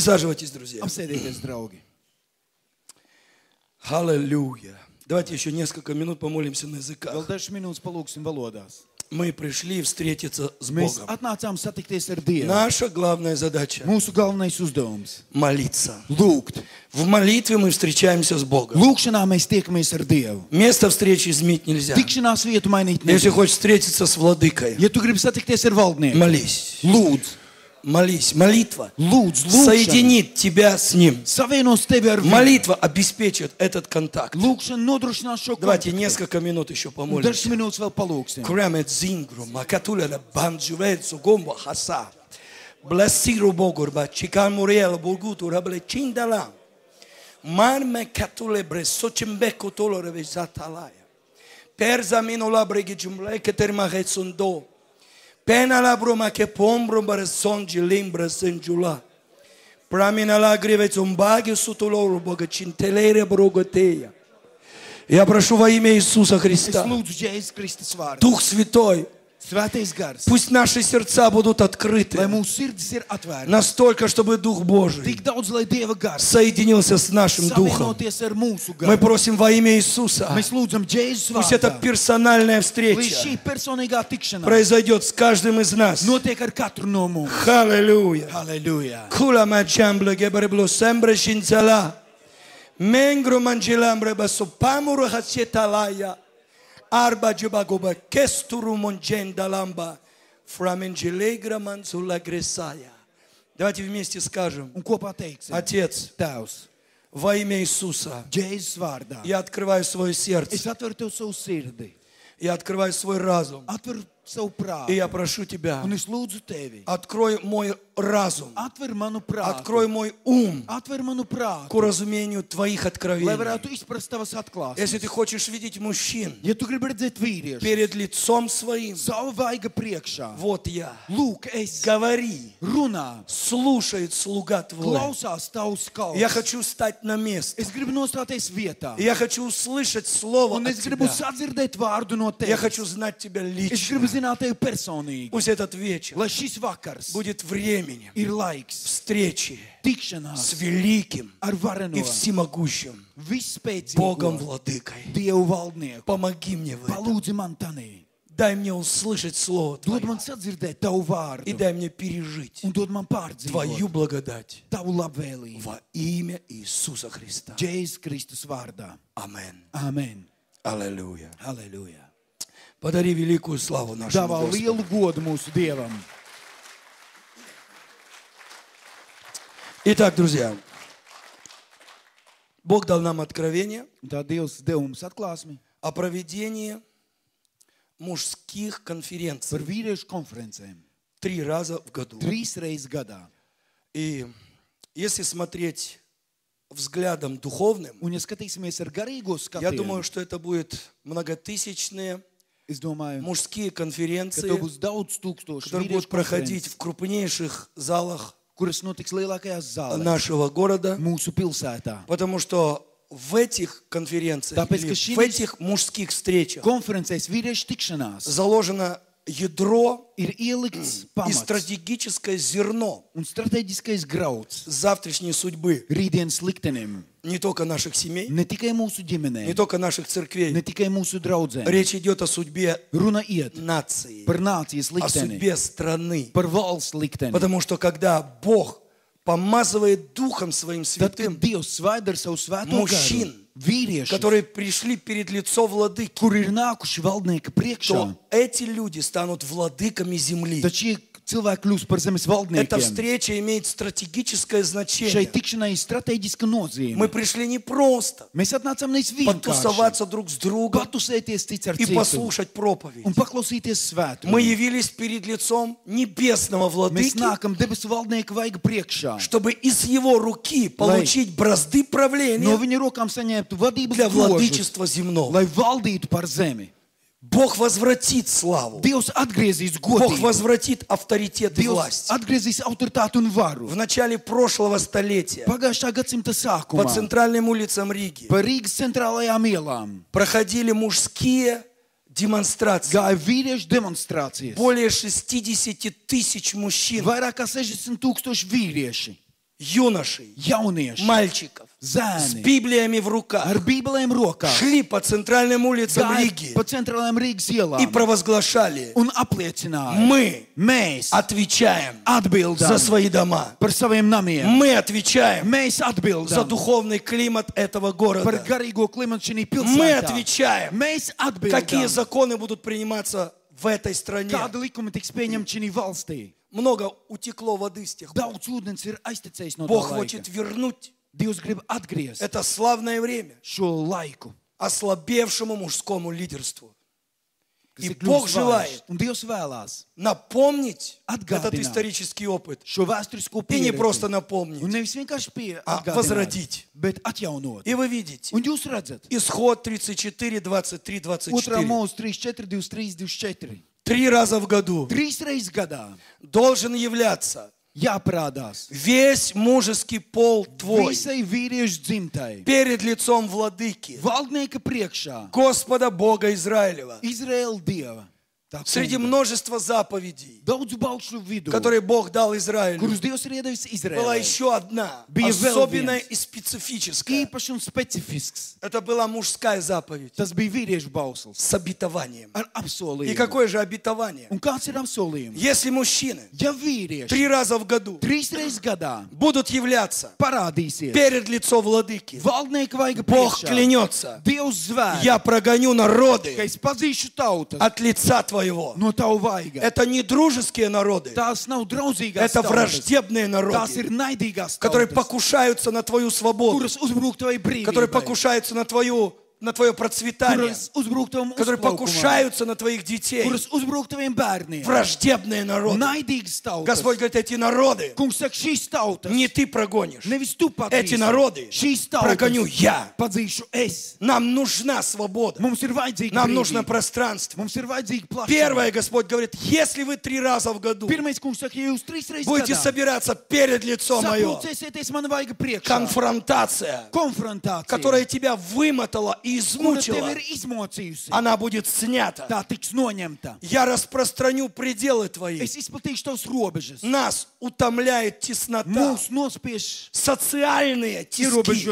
Присаживайтесь, друзья. Apsēdieties, draugi. Аллилуйя. Давайте еще несколько минут помолимся на Vēl языках. dažas minūtes palūksim valodās. Мы пришли встретиться с Mēs Богом. atnācām satikties ar Dievu. Наша главная задача Mūsu galvenais uzdevums – молиться. - lūgt. В молитве мы встречаемся с Богом. Lūkšanā mēs tiekamies ar Dievu. Место встречи изменить нельзя. Tikšanās vietu mainīt Если nevar. хочешь встретиться с владыкой, Ja tu gribi satikties ar valdnieku, молись. lūdz, Молись. Молитва lūdz, соединит тебя с Ним. Молитва обеспечит этот контакт. Давайте несколько минут еще помолимся. minūtes vēl palūksim. Кремет зингру, макатулера банджувецу гомбо хаса. Бласиру богурба, чикан муриел бургуту рабле чиндала. Марме катуле бресо чембеко толоре везаталая. Перза минула бреги джумле кетермахецундо. Pena la broma che pombro barsongi limbra sengiula. Pramina la гревец умбаги сутулору бога чинтелере броготея. Я прошу во имя Иисуса Es Христа, lūdzu Jēzus Kristus vārdu. Дух Святой, Svētais gars. пусть наши сердца будут Lai открыты mūsu sirdis ir atvērta. настолько, чтобы Дух Божий Tik daudz, lai Dieva gars соединился с нашим Духом. ar mūsu Мы просим во имя Иисуса, Mēs lūdzam Jēzus пусть эта персональная Lai встреча šī personīgā tikšanās произойдет с каждым из нас. notiek ar katru no mums. Аллилуйя. Halleluja! Kula sembre hasietalaya. Arba jubagoba kesturu monjenda lamba. Фраминджелегра манзула гресая. Давайте вместе скажем. Отец, во имя Иисуса, vārdā. я открываю свое сердце, я открываю свой разум, и я прошу Тебя, открой мой разум, atver manu prātu. открой мой ум Atver manu к prātu, разумению Твоих lai откровений. varētu izprast tavas Если atklāsmes. ты хочешь видеть мужчин Ja tu gribi redzēt vīriešu перед лицом своим, savu vaiga priekšā, вот я. lūk, es Говори, runā, слушает слуга Твой. klausās tavs Я kalns. хочу стать на место. Es gribu nostāties vietā. Я хочу услышать Слово Un от es gribu Тебя. sadzirdēt vārdu no Я хочу знать Тебя Es gribu лично. zināt tevi personīgi. Пусть этот вечер Lai šis vakars будет временем ir laiks встречи с tikšanās великим ar и всемогущим Богом Владыкой. Dievu valdnieku. Помоги мне в этом. Man. Дай мне услышать Слово Dod Твое. man sadzirdēt tavu И дай мне пережить Un dod man pārdzīvot Твою благодать tavu labvēlību. во имя Иисуса Христа. Jēzus Kristus vārdā. Amen. Аллилуйя. Halleluja. Подари великую славу нашему Dāvā Господу. lielu godu mūsu Dievam. Итак, друзья, Бог дал нам откровение tā Dievs deva mums atklāsmi о проведении мужских par конференций vīriešu konferencēm. три раза в году. Trīs reizes gadā. И если смотреть взглядом духовным, Un, ja skatīsimies ar garīgo я думаю, что это будут многотысячные es domāju, мужские конференции, которые будут проходить в крупнейших залах kuras notiks lielākajās zālēs нашего города, mūsu pilsētā. потому что в этих конференциях, Tāpēc, в этих мужских встречах Konferencēs vīriešu tikšanās заложено ядро и стратегическое зерно завтрашней судьбы. Не только наших семей, не только наших церквей. Речь идет о судьбе нации, о судьбе страны. Потому что когда Бог помазывает Духом Своим Святым, Dievs которые пришли перед лицо владыки, то эти люди станут владыками земли. Kļūst par zemes Эта valdniekiem. встреча имеет стратегическое Šai значение. tikšanai ir strateģiska nozīme. Мы пришли не просто Mēs atnācām nevis vienkārši потусоваться друг с другом patusēties cits ar и послушать проповедь. un paklausīties svētumu. Мы явились перед лицом небесного Mēs владыки, nākam debesu valdnieka vaiga priekšā, чтобы из его руки получить бразды no правления viņa rokām saņemtu vadības для владычества земного. lai valdītu par zemi. Бог возвратит славу. Dievs atgriezīs Бог godību. возвратит авторитет и Dievs власть. atgriezīs autoritāti un varu. В начале прошлого столетия Pagājušā gadsimta по sākumā центральным улицам Риги pa Rīgas centrālajām ielām проходили мужские демонстрации. gāja vīriešu demonstrācijas. Более 60 тысяч мужчин Vairāk kā 60 tūkstoši vīrieši. юношей, jaunieši, мальчиков с Библиями в руках ar шли по центральным улицам Риги centrālajām Rīgas и ielām провозглашали, un apliecināja, мы mēs отвечаем atbildam за свои дома. par saviem namiem. Мы отвечаем Mēs за atbildam духовный климат этого par города. garīgo klimatu šī Мы отвечаем, Mēs какие atbildam, законы будут приниматься в этой стране. kāda likuma tiks pieņemta šī valstī. Много утекло воды с тех пор. Daudz ūdens ir aiztecējis no Бог хочет вернуть Dievs grib atgriezt это славное время šo laiku. ослабевшему мужскому лидерству. И Бог желает напомнить этот исторический опыт. И не просто напомнить. А возродить. И вы видите, исход 34, 23, 2 24. mūzika 3, 4, 23, 24. Три раза в году должен являться jāparādās весь мужеский пол твой. Visai vīriešu dzimtai, перед лицом владыки, valdnieka priekšā, Господа Бога Израилева. Izraēla dieva. Tā Среди множества заповедей, vidū, которые Бог дал Израилю, была еще одна, Bija особенная и специфическая. Это была мужская заповедь. Tas bija vīriešu bauslis с обетованием. ar И какое же обетование? Un kāds ir apsolījums? Если мужчины Ja vīrieši три раза в году trīs reizes gadā будут являться parādīsies перед лицо владыки, valdnieka vaiga Бог клянется, Dievs zvēr, я прогоню ka народы es pazīšu tautas от лица твоего. No tavu vaiga. Это не дружеские народы, Tās nav draudzīgās это враждебные Tās народы, ir naidīgās которые покушаются на твою свободу, kuras uzbrūk tavai которые покушаются на твою на твое процветание, которые покушаются на твоих детей. Враждебные народы. Господь говорит, эти народы не ты прогонишь. Эти народы прогоню я. Нам нужна свобода. Нам нужно пространство. Первое, Господь говорит, если вы три раза в году будете собираться перед лицо мое, конфронтация, которая тебя вымотала измучила, она будет снята. Noņemta. Я распространю пределы твои. Нас утомляет теснота, социальные тиски,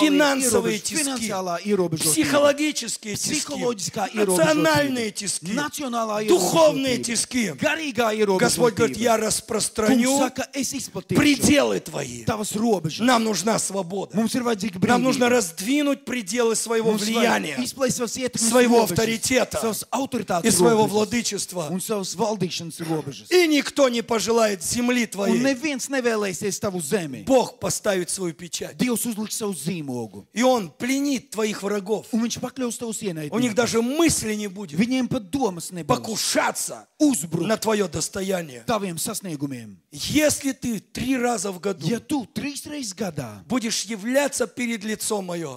финансовые тиски, психологические тиски, национальные тиски, духовные тиски. Господь говорит, я распространю пределы твои. Нам нужна свобода. Нам нужно раздвинуть пределы своего влияния своего авторитета и своего владычества. И никто не пожелает земли твоей. Бог поставит свою печать. И Он пленит твоих врагов. У них даже мысли не будет покушаться на твое достояние. Если ты три раза в году будешь являться перед лицом мое,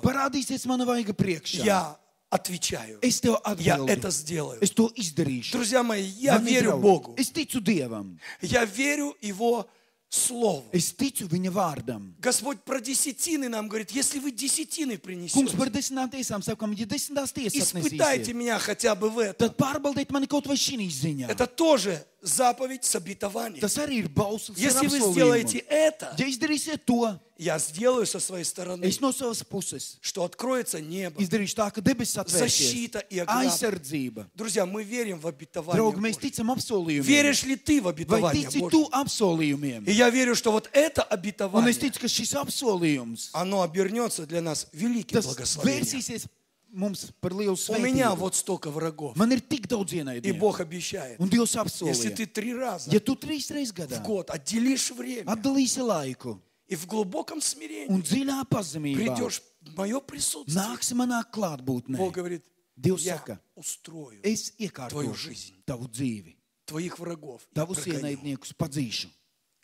priekšā, я отвечаю. es tev Я это сделаю. Es to izdarīšu. Друзья мои, я верю draugi, Богу. Es ticu Dievam. Я верю Его Слову. Es ticu Viņa vārdam. Господь про десятины нам говорит, если вы десятины Kungs принесете, par desmitām tiesām sakām, ja desmitās tiesas испытайте atnesīsiet, меня хотя бы в этом. tad pārbaudiet mani kaut vai šī ziņā. Это тоже заповедь с обетованием. Tas arī ir bauslis. ar Если вы сделаете это, Ja izdarīsiet to, я сделаю со своей стороны, es no savas puses что откроется небо. izdarīšu tā, ka debesis Защита и atvērsies. ограда. Aizsardzība. Друзья, мы верим в обетование Draugi, mēs ticam apsolījumiem. Веришь ли ты в Vai обетование tici tu apsolījumiem? И я верю, что вот это Un es обетование, ticu, ka šis apsolījums, оно обернется для нас великим tas благословением. Mums par lielu У меня svētību. вот столько врагов. Man ir tik daudz И ienaidnieku. Бог обещает, Un Dievs если apsolīja, ты три раза ja tu trīs reizes в gadā год отделишь время atdalīsi laiku и в глубоком смирении un dziļā pazemībā придешь в мое присутствие, nāksi manā klātbūtnē, Бог говорит, Dievs я saka, устрою es Твою iekārtošu жизнь. tavu dzīvi, твоих врагов. и tavus ienaidniekus padzīšu.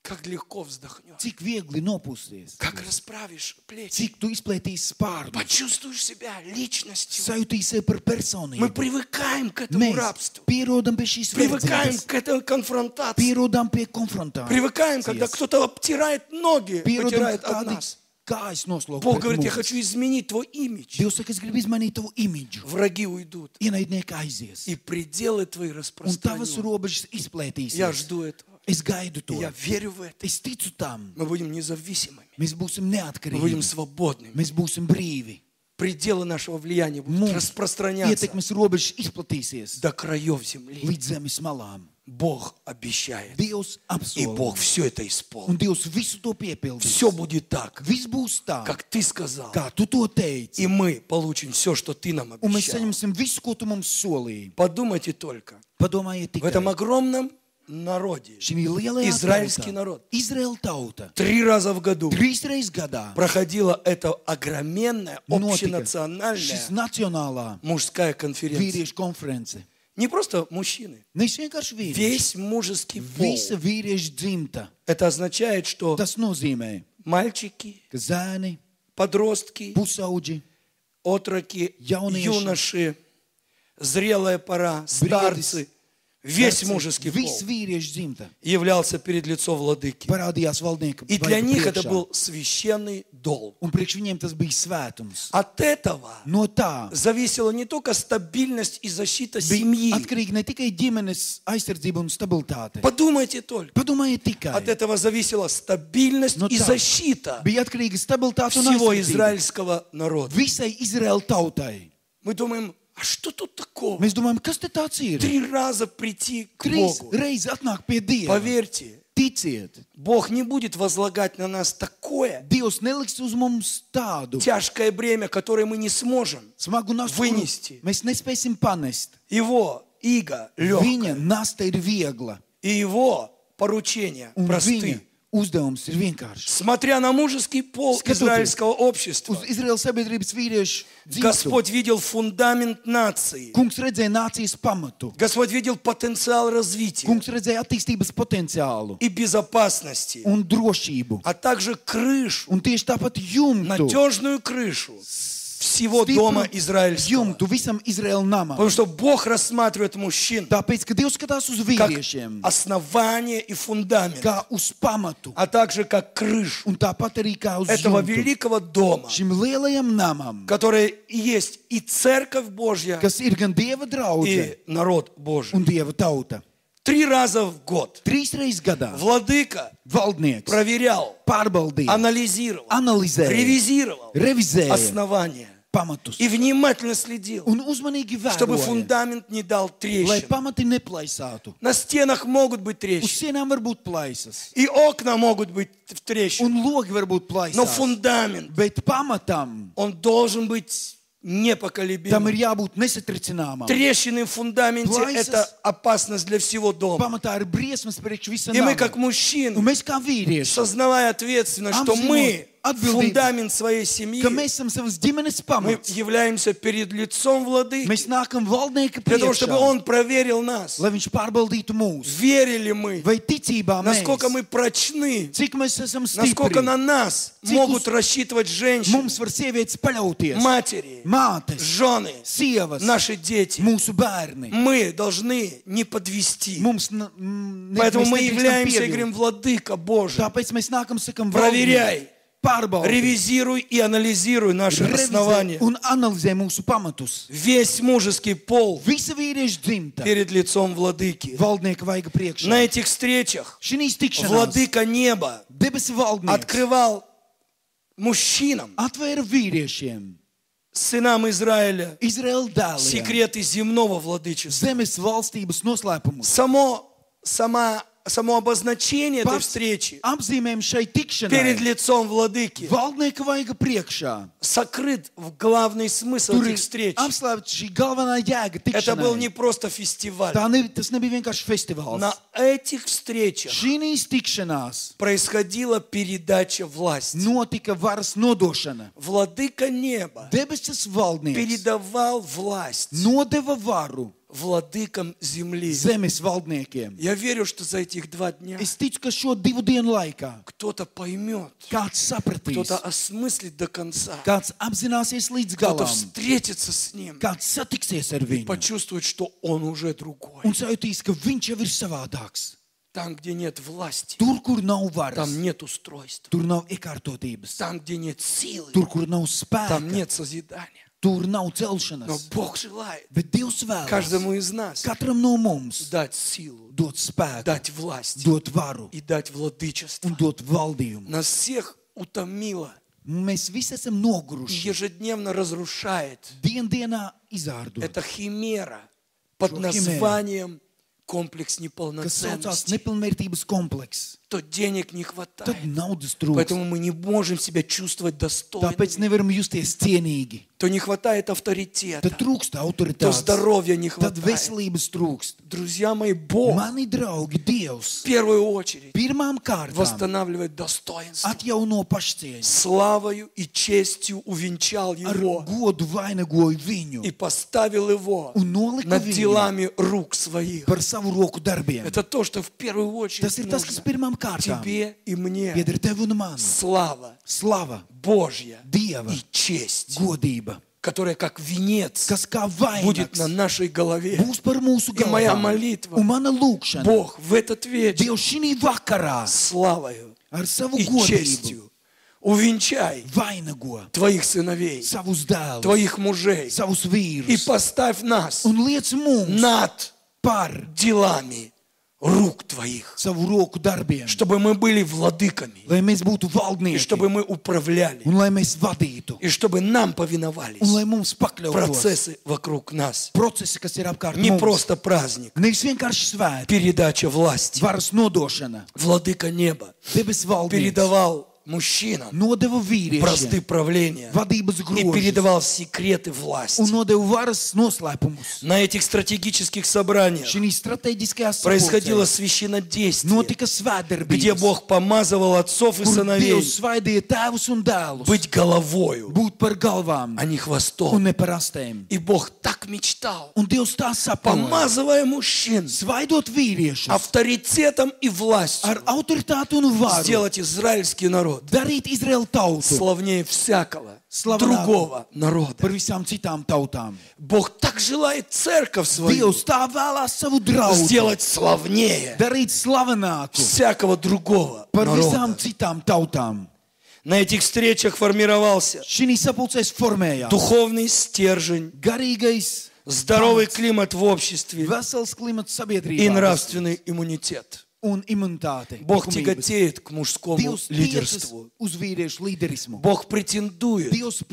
Как легко вздохнешь. Cik viegli nopūsties, Как расправишь плечи. cik tu izplētīsi spārnu, Почувствуешь себя личностью. sajūtīsi par Мы personību. привыкаем к этому Mēs рабству. pierodam pie šīs Привыкаем verdzības, к этой конфронтации. pierodam pie konfrontācijas. Привыкаем, когда кто-то обтирает ноги, pierodam, вытирает ka от kādi нас. kājas. Бог pret говорит, я mums. хочу изменить твой имидж. Dievs saka, es gribu izmainīt tavu imidžu. Враги уйдут. Ienaidnieki aizies. И пределы твои Un tavas распространю. robežas Я izplētīsies. жду этого. Es gaidu to. Я верю в это. Es ticu tam. Мы будем независимыми. Mēs būsim Мы будем neatkarīgi. свободными. Mēs būsim brīvi. Пределы нашего влияния будут Mums распространяться ietekmes robežas izplatīsies до краев земли. līdz zemes malām. Бог обещает. Dievs И Бог все это Un исполнит. Dievs visu to piepildīs. Все будет так, Viss būs tā, как ты сказал. kā tu to teici. И мы получим все, что ты нам Un mēs обещал. saņemsim visu, ko tu mums solīji. Подумайте только. Padomājiet В этом tikai. огромном народе, Šī lielajā Izraelski tautā, народ. Izraela tauta, три раза в году. Trīs reizes gadā проходила эта огроменная, общенациональная мужская конференция. vīriešu konference. Не просто мужчины, весь мужеский пол. Visa dzimta. Это означает, что Tas nozīmē, мальчики, ka zēni, подростки, pusauģi, отроки, Jaunieši. юноши, зрелая пора, старцы, весь мужеский пол являлся перед лицом владыки. И для них это был священный долг. От этого зависела не только стабильность и защита семьи. Подумайте только. От этого зависела стабильность и защита всего израильского народа. Мы думаем, а что тут такого? Mēs domājam, kas te tāds ir? Три раза прийти к Trīs Богу. reizes atnāk pie Dieva. Поверьте, Ticiet, Бог не будет возлагать на нас такое Dievs neliks uz mums tādu тяжкое бремя, которое мы не сможем. smagu nastu, kuru Вынести. mēs nespēsim panest. Его иго легкое, Viņa nasta ir и его поручения un viņa просты. uzdevums ir vienkāršs. Смотря на мужеский пол Скажу ты. израильского общества, Uz Izraēlas sabiedrības vīriešu dzīves. Господь видел фундамент нации. Kungs redzēja nācijas pamatu. Господь видел потенциал развития Kungs redzēja attīstības potenciālu и безопасности, un drošību. а также крышу, Un tieši tāpat jumtu, надежную крышу всего дома израильского. jumtu visam Izraēla namam. Потому что Бог рассматривает мужчин Tāpēc, ka Dievs skatās uz как vīriešiem, основание и фундамент, kā uz pamatu, а также как крышу un tāpat arī kā uz этого jumtu. великого дома, Šim lielajam namam, который есть и Церковь Божья, kas ir gan Dieva draudze и народ Божий. un Dieva tauta. Три раза в год Trīs reizes gadā владыка valdnieks проверял, pārbaudīja, анализировал, analizēja, ревизировал. Revizēja основания. Pamatus и внимательно следил, un uzmanīgi чтобы фундамент не дал lai трещин. pamati neplaisātu. На стенах могут быть Uz трещины, sienām var būt plaisas, и окна могут быть в трещинах, un logi var būt но фундамент, bet pamatam он должен быть непоколебимым. ir jābūt nesatricināmam. Трещины в фундаменте – Plaisas. это опасность для всего дома. Pamatā ir briesmas priekš visa И мы, как Un мужчины, mēs kā vīrieši, сознавая ответственность, что мы фундамент своей семьи, мы являемся перед лицом владыки, для того, чтобы он проверил нас. Верили мы, насколько мы прочны, насколько на нас могут рассчитывать женщины, матери, жены, наши дети. Мы должны не подвести. Поэтому мы являемся говорим, Владыка Божий, проверяй, pārbaudi, ревизируй и анализируй наши revizē основания. un analizē mūsu pamatus. Весь мужеский пол Visa vīrieša dzimta, перед лицом Владыки. valdnieka vaiga priekšā. На этих встречах Šīs tikšanās Владыка неба debesu valdnieks открывал мужчинам, atvēra vīriešiem, сынам Израиля, dēliem, секреты земного владычества. zemes valstības noslēpumus. Само, сама, само обозначение этой встречи перед лицом владыки сокрыт в главный смысл этих встреч. Это был не просто фестиваль. На этих встречах происходила передача власти. Владыка неба передавал власть владыкам земли. zemes valdniekiem. Я верю, что за этих два дня Es ticu, ka šo divu dienu laikā кто-то поймет, kāds sapratīs, кто-то осмыслит до конца, kāds apzināsies līdz кто-то galam, встретится с ним, kāds satiksies ar viņu почувствует, что он уже другой. un sajutīs, ka viņš jau ir savādāks. Там, где нет власти, Tur, kur nav varas, там нет устройства. tur nav iekārtotības, Там, где нет силы, tur, kur nav там spēka, нет созидания. tur Tur nav Но celšanās. Бог желает Bet Dievs vēlas каждому из нас katram no mums дать силу, dot spēku, дать власть dot varu и дать владычество. un dot valdījumu. Нас всех утомило Mēs visi esam и noguruši. ежедневно разрушает Dien dienā izārdot. эта химера под Что химера? названием комплекс Kas saucās неполноценности. nepilnvērtības komplekss. То денег не хватает. Поэтому мы не можем себя чувствовать достойными. То не хватает авторитета. То здоровья не хватает. Друзья мои, Бог Mani draugi, в Dievs первую очередь kārtām восстанавливает достоинство. Славою и честью увенчал его и поставил его над делами рук своих. Это то, что в первую очередь Tas ir tas, kas pirmām тебе и мне. pieder tev un man. Слава. Slava, Божья. Dieva, и честь, godība, которая как венец kas kā будет на нашей голове. būs par mūsu И моя galvām. молитва. Un mana lūkšana, Бог в этот вечер Dievs šī vakarā славою ar savu и godību честью увенчай vainago твоих сыновей, savus dēlus, твоих мужей. Savus и vīrus поставь нас un liec mums над par делами рук твоих, чтобы мы были владыками, и чтобы мы управляли, и чтобы нам повиновались процессы вокруг нас. Не просто праздник, передача власти. Владыка неба передавал мужчинам просты vīriešiem, правления vadības и grožus передавал секреты власти. un nodeva varas noslēpumus. На этих стратегических собраниях происходило священнодействие, notika где Бог помазывал отцов и сыновей. Dievs svaidīja tēvus un dēlus, быть головою, būt par galvām а не un хвостом. ne par astēm. И Бог так мечтал, Un Dievs tā помазывая мужчин svaidot vīriešus авторитетом и властью, ar autoritāti un varu, сделать израильский народ darīt Izraēlu tautu славнее всякого Славнее. другого народа. par visām citām tautām. Бог так желает церковь свою Dievs tā vēlās savu draugu сделать славнее darīt slavenāku всякого другого par visām citām tautām. На этих встречах формировался духовный стержень, здоровый климат в обществе и нравственный иммунитет. Un. Бог тяготеет к мужскому Dievs лидерству. uz vīriešu līderismu. Бог претендует Dievs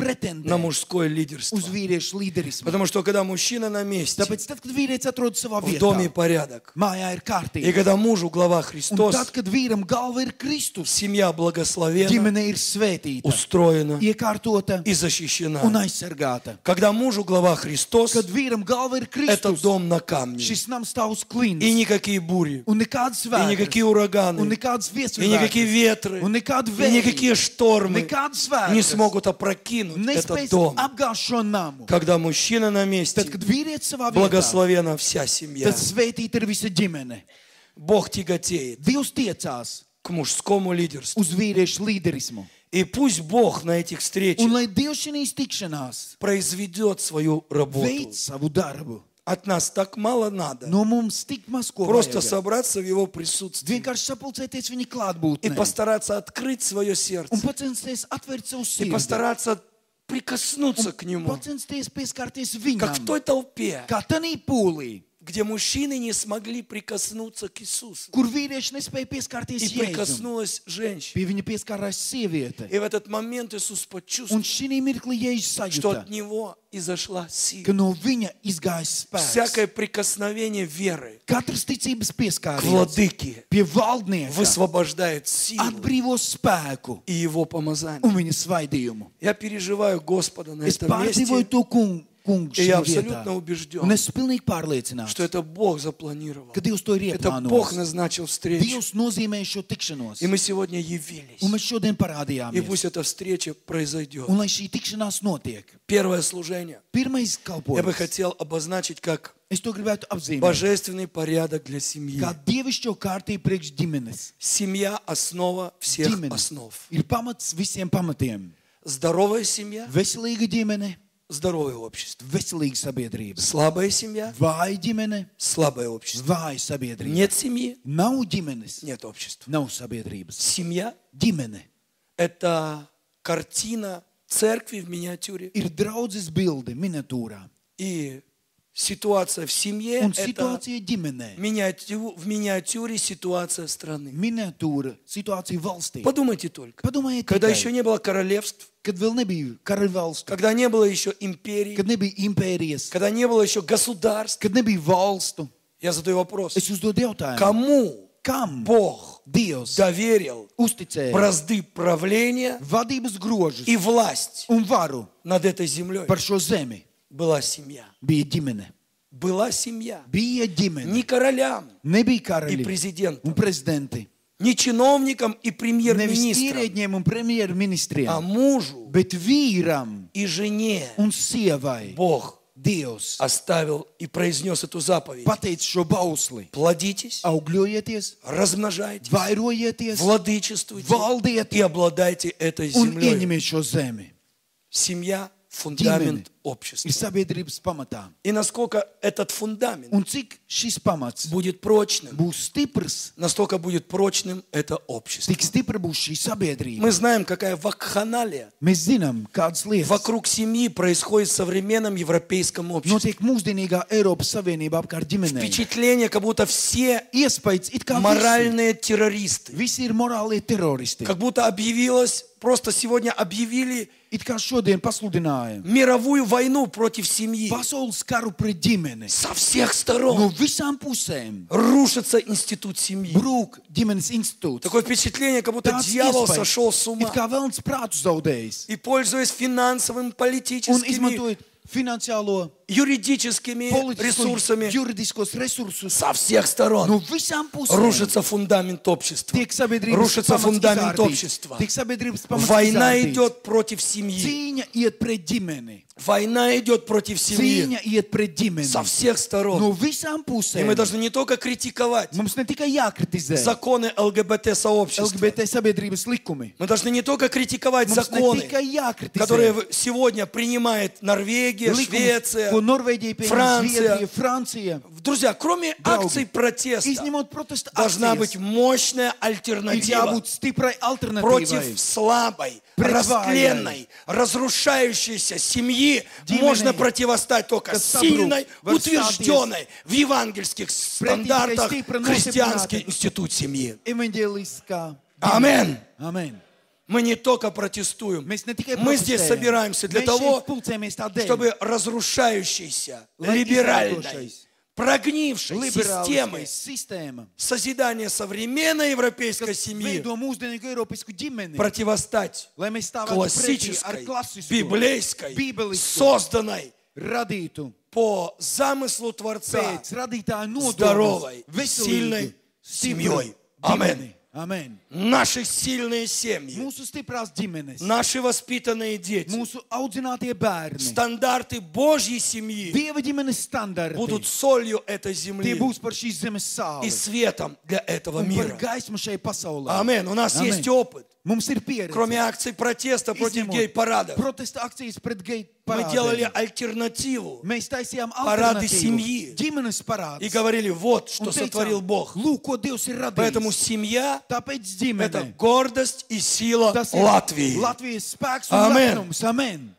на мужское лидерство. uz vīriešu līderismu. Потому что когда мужчина на месте, Tāpēc, tad, kad vīrietis atrodas savā в доме порядок, mājā ir и когда мужу глава Un Христос, tad, kad vīram galva ir Kristus, семья благословена, ģimene ir svētīta, устроена iekārtota и un защищена. aizsargāta. Когда мужу глава Христос, Kad vīram galva ir это дом на камне. šis nams stāv uz klīnas, И никакие бури, un nekādas и никакие un ураганы, и никакие ветры, un и никакие штормы nekādas не смогут опрокинуть этот дом. apgāzt šo namu. Когда мужчина на месте, Tad, kad vīrietis savā vietā, благословена вся семья. tad svētīta ir visa ģimene. Бог тяготеет Dievs tiecās к мужскому лидерству. uz vīriešu līderismu. И пусть Бог на этих Un встречах lai Dievs šīs tikšanās произведет свою работу. veic savu darbu, От нас так мало надо. no mums tik maz ko Просто vajag. собраться в Его присутствии Vienkārši sapulcēties viņa и постараться открыть свое un сердце. pacensties atvērt savu И постараться прикоснуться к Нему. Pacensties pieskarties Как в той толпе, Kā tanī pūlī, где мужчины не смогли прикоснуться к Иисусу. kur vīrieši nespēja pieskarties И прикоснулась женщина. Pie viņa pieskārās sieviete. И в этот момент Иисус Un почувствовал, šī mirklī Jēzus что от Него изошла ka сила. no viņa spēks. Всякое прикосновение веры Katrs ticības к pieskāriens владыке pie valdnieka высвобождает силу atbrīvo spēku и Его помазание. un viņa svaidījumu. Я переживаю Господа на Es этом pārdzīvoju месте, to kungu, и я šajā абсолютно убежден, Un es pilnīgi pārliecināts, что это Бог запланировал. ka Dievs to ir Это Бог назначил встречу. Dievs nozīmēja šo tikšanos. И мы сегодня явились. Un mēs šodien И parādījāmies. пусть эта встреча произойдет. Un lai šī tikšanās notiek. Первое служение Pirmais я бы kalpojums. хотел обозначить как Es to gribētu apzīmēt. божественный порядок для семьи. Kā dievišķo kārtību priekš ģimenes. Семья – основа всех Ģimene основ. ir pamats visiem pamatiem. Здоровая семья Veselīga ģimene, – здоровое общество. veselīga sabiedrība. Слабая семья Vāja ģimene, – слабое общество. vāja sabiedrība. Нет семьи – Nav ģimenes, нет общества. nav sabiedrības. Семья Ģimene – это картина церкви в миниатюре. ir draudzes bilde miniatūrā. И ситуация в семье Un situācija ģimenē. миниатю- в миниатюре ситуация страны. Miniatūra situācija valstī. Подумайте только. Padomājiet, Когда tikai, еще не было королевств, kad vēl nebija karaļvalstu, когда не было еще империй, kad nebija impērijas, когда не было еще государств, kad nebija valstu. я задаю вопрос. Es uzdodu jautājumu, Кому kam Бог Dievs доверил uzticēja бразды правления vadības grožus и власть un varu над этой землей? par šo zemi? Была семья. Bija ģimene. Была семья. Bija ģimene. Не королям Nebija и karaļi президентам, un prezidenti. не чиновникам и премьер-министрам, un а premjerministriem, мужу bet vīram и жене un sievai. Бог Dievs оставил и произнес эту заповедь. pateica šo bausli. Плодитесь, Augļojieties, размножайтесь, vairojieties, владычествуйте valdiet и обладайте этой un землей. ieņemiet šo zemi. Семья – фундамент Общества. sabiedrības pamatā. И насколько этот фундамент Un cik šis pamats будет прочным, būs stiprs, настолько будет прочным это общество. tik stipra būs šī sabiedrība. Мы знаем, какая вакханалия Mēs zinām, kādas lietas вокруг семьи происходит в современном европейском обществе. notiek mūsdienīgā Eiropas Savienībā apkārt ģimenei. Впечатление, как будто все Iespējams, it kā visi, моральные террористы. visi ir morālie teroristi. Как будто объявилось, просто сегодня объявили It kā šodien pasludināja мировую войну против семьи. pasaules karu pret ģimeni. Со всех No сторон visām pusēm рушится институт семьи. brūk ģimenes institūts. Такое впечатление, как будто Tāds дьявол iespējas, сошел с it ума. kā vēlns prātu zaudējis. И пользуясь финансовым, Un политическими, izmantojot finansiālo, юридическими ресурсами resursus. со всех сторон pusēm рушится фундамент общества. Рушится фундамент общества. Война идет против семьи. Война идет против семьи Cīņa iet pret ģimeni. со всех No сторон. visām И мы должны не только критиковать законы ЛГБТ-сообщества. Likumi. Мы должны не только критиковать законы, которые сегодня принимает Норвегия, Швеция. Norvēģija pieņem, Франция. Francija. Друзья, кроме Draugi, акций протеста, protesta должна быть мощная альтернатива против слабой, Пред растленной, разрушающейся семьи. Можно противостать только сильной, утвержденной в евангельских стандартах христианский институт семьи. Evanģeliskā. Amen. Мы не только протестуем, мы здесь собираемся для того, чтобы разрушающейся, Lai либеральной, прогнившей системой созидания современной европейской семьи противостать классической, библейской, созданной по замыслу Творца здоровой, сильной семьей. Amen. Наши сильные семьи, Mūsu stiprās ģimenes, наши воспитанные дети, mūsu audzinātie bērni, стандарты Божьей семьи Dieva ģimenes standarti, будут солью этой tie земли būs par šīs zemes и светом для этого un par мира. gaismu šai pasaulē. Амен. У нас Amen. есть опыт. Mums ir pieredze. Кроме акций протеста против гей-парадов, pret мы делали альтернативу Mēs taisījām Parādi alternatīvu семьи. ģimenes parādus. и говорили, вот что Un teicām, сотворил Бог. Lūk, ko Dievs ir Поэтому семья Tāpēc – это ģimene. гордость и сила Tas ir Латвии. Latvijas spēks un Amen. lepnums. Amen.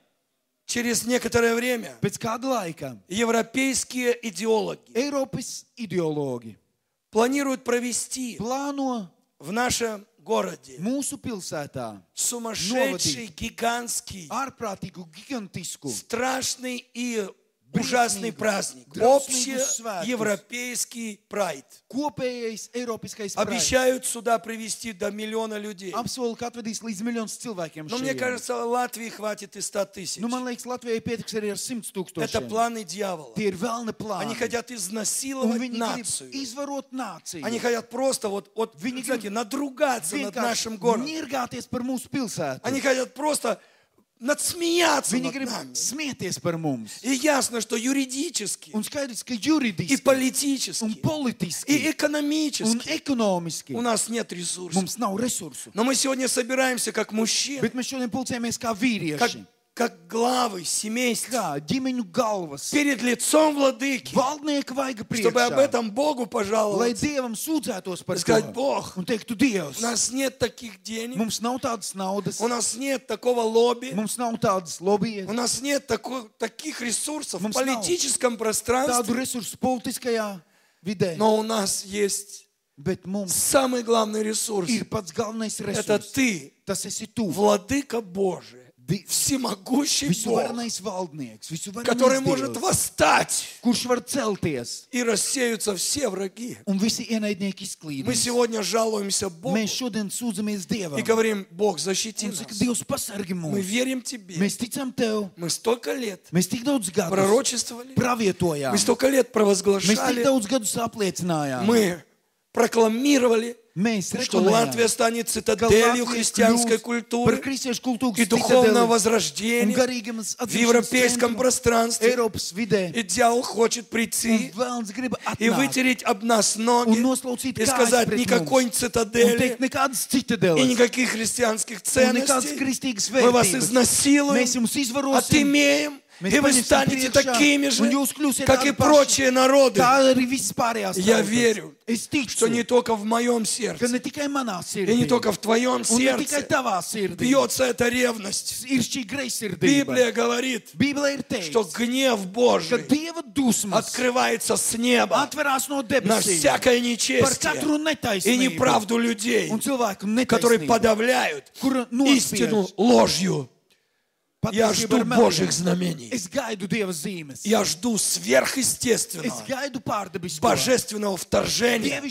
Через некоторое время Pēc kāda laika европейские идеологи Eiropas ideologi планируют провести plāno в нашем городе mūsu pilsētā сумасшедший, гигантский, ārprātīgu, gigantisku, страшный и ужасный праздник. svētkus. Общеевропейский прайд. Обещают сюда привести до миллиона людей. Но мне кажется, Латвии хватит и 100 тысяч. Simts Это планы дьявола. Они хотят изнасиловать нацию. Они хотят просто вот, вот знаете, надругаться над нашим городом. Они хотят просто надсмеяться Viņi над grib нами. smieties par mums. И ясно, что юридически, Un skaidrs, ka и juridiski, un политически, politiski, и un экономически ekonomiski у нас нет ресурсов. mums nav resursu. Но мы сегодня собираемся как мужчины, Bet mēs šodien pulcējamies kā как vīrieši, как главы семейств galvas, перед лицом владыки, vaiga чтобы об priekšā, этом Богу lai пожаловать. Par Сказать. Бог, Un teiktu, у нас нет таких денег, mums nav tādas naudas, у нас нет такого лобби, mums nav tādas lobijas, у нас нет тако- таких ресурсов в Mums политическом tādu пространстве, но у нас есть Bet mums самый главный ресурс. Это ты, владыка Божий, всемогущий Бог, visuvarenais valdnieks, который visuvarenais может Dievs, восстать, kurš var celties, и рассеются все враги. un visi ienaidnieki Мы izklīdīs. сегодня жалуемся Богу Mēs šodien sūdzamies Dievam. и говорим, Бог, защити Un нас. saka, Dievs, pasargi Мы mūs. верим Тебе. Mēs ticam Tev. Мы столько лет Mēs tik daudz gadus пророчествовали, pravietojām. мы столько лет Mēs tik провозглашали, daudz gadus apliecinājām. мы прокламировали, Mēs что Латвия станет цитаделью христианской культуры и духовного возрождения в европейском пространстве. И дьявол хочет прийти и вытереть об нас ноги и сказать, никакой цитадели и никаких христианских ценностей. Мы вас изнасилуем, отымеем, и вы станете такими же, как и прочие народы. Я верю, что не только в моем сердце, и не только в твоем сердце бьется эта ревность. Библия говорит, что гнев Божий открывается с неба на всякое нечестие и неправду людей, которые подавляют истину ложью. Я жду. Божьих знамений. Я жду сверхъестественного, божественного вторжения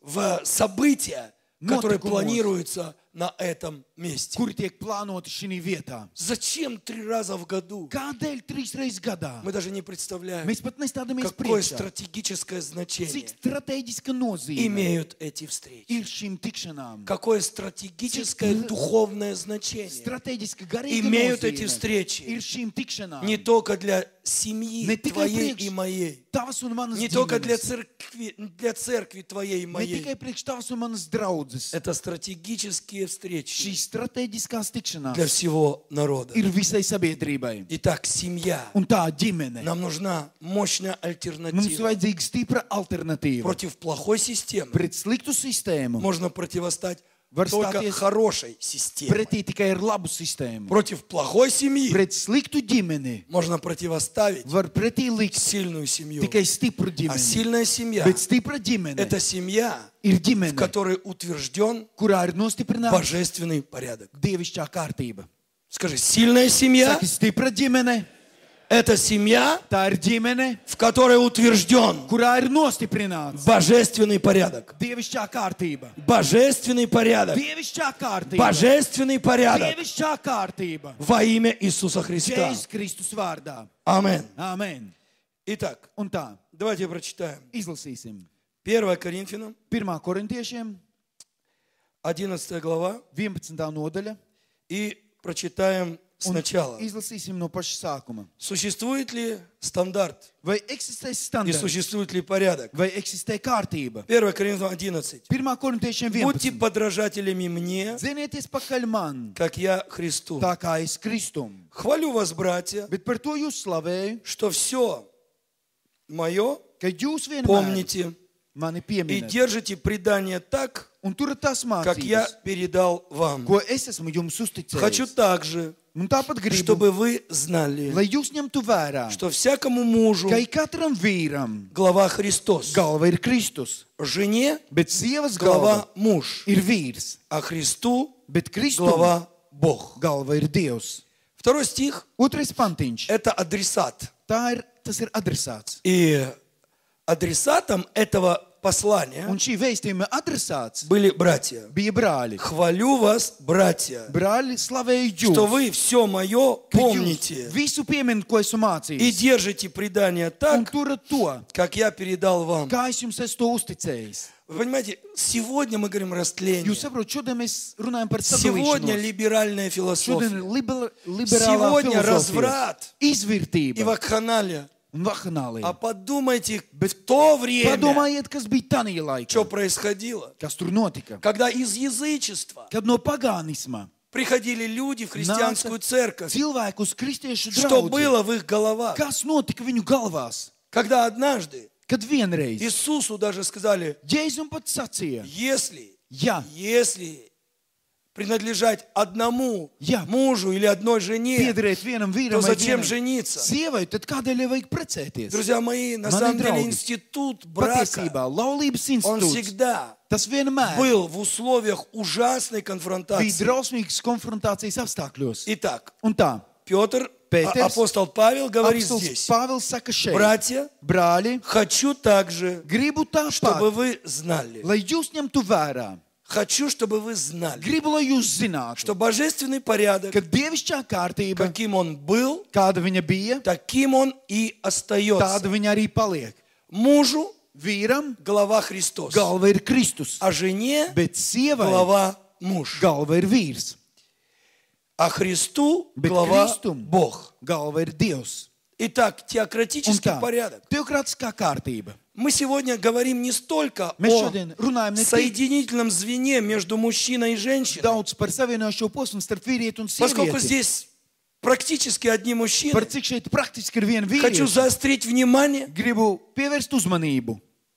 в события, которые планируются на этом месте. kuri tiek plānoti šī vietā. Зачем три раза в году? Kādēļ trīs reizes gadā? Мы даже не представляем, Mēs pat nestādamies какое priekšā, стратегическое значение cik strateģiska nozīme имеют эти встречи. ir šīm tikšanām. Какое стратегическое духовное значение Strateģiska garīga имеют эти nozīme встречи ir šīm tikšanām. не только для семьи Не твоей и моей, tavas un manas не только для ģimenes, церкви, для церкви твоей и ne моей. tikai priekš tavas un manas draudzes. Это стратегические встречи Šīs strateģiskās tikšanās для всего народа. ir visai sabiedrībai. Итак, семья. Un tā ģimene. Нам нужна мощная Mums альтернатива. vajadzīga stipra alternatīva. Против плохой системы Pret sliktu sistēmu можно противостать Var только хорошей системе. pretī tikai ar labu sistēmu. Против плохой семьи Pret sliktu ģimeni можно противоставить var pretī likt сильную семью. tikai stipru А сильная семья Bet stipra ģimene – это семья, ir в которой утвержден kurā ir nostiprināta божественный порядок. dievišķā kārtība. Скажи, сильная семья Saki, stipra ģimene, – это семья, в которой утвержден божественный порядок. Божественный порядок. Божественный порядок во имя Иисуса Христа. Jēzus Kristus vārdā. Амин. Āmen. Итак, давайте прочитаем. izlasīsim. 1 Коринфянам, 1. korintiešiem, 11 глава, 11. nodaļa. и прочитаем сначала. Существует ли стандарт и существует ли порядок? vai eksistē kārtība? 1 Коринфянам 11. 1. korintiešiem Будьте 11. подражателями мне, как я Христу. Хвалю вас, братья, что все мое помните и держите предание так, как я передал вам. Хочу также, чтобы вы знали, что всякому мужу глава Христос, galva ir Kristus, жене глава муж, ir vīrs, а Христу глава Бог. galva ir Dievs. Второй стих Otrais pantiņš. – это адресат. Tā ir, tas ir adresāts. И адресатом этого послания Un šī vēstījuma adresāts были братья. bija brāļi. Хвалю вас, братья, Brāļi slavēja что jūs. вы все мое ka jūs помните Visu pieminat, ko esmu и mācījis. держите предание Un так, turat to, как я передал вам. kā es jums esmu to uzticējis. Вы понимаете, сегодня мы говорим растление. Jūs saprotat, šodien mēs runājam par Сегодня sadalīšanos. либеральная Šodien философия. ir liber, liberālā Сегодня filozofija, разврат и вакханалия. А подумайте, в то время, Padomājiet, kas bija tajā что laikā, происходило. kas tur notika. Когда из язычества Kad no pagānisma приходили люди в христианскую церковь, cilvēku uz kristiešu что draugu. было в их головах. Kas notika viņu galvās? Когда однажды Kad vienreiz Иисусу даже сказали, Jēzus pat sacīja, если, ja, если принадлежать одному Jā. мужу или одной жене, piederēt vienam то vīram vai зачем vienai жениться? sievai, tad kādēļ jau vajag precēties? Друзья мои, на Mani самом деле draugi, институт брака, Patiesībā laulības он institūts, всегда tas vienmēr был в условиях ужасной bija конфронтации. drausmīgas konfrontācijas apstākļos. Итак, Un tā, Петр, Петерс, а- апостол Павел говорит apstults здесь, Pāvils saka šeit, братья, brāļi, хочу также, gribu чтобы tāpat, вы знали, lai jūs ņemtu vērā, хочу, чтобы вы знали, gribu, lai jūs zinātu, что божественный порядок, ka dievišķā kārtība, каким он был, kāda viņa bija, таким он и остается. tāda viņa arī paliek. Мужу Vīram глава Христос, galva ir Kristus, а жене bet sievai глава муж, galva ir vīrs, а Христу bet глава Kristum Бог. galva ir Dievs. Итак, теократический tā, порядок. teokrātiskā kārtība. Мы сегодня говорим не столько о соединительном звене между мужчиной и женщиной, поскольку здесь практически одни мужчины. Хочу заострить внимание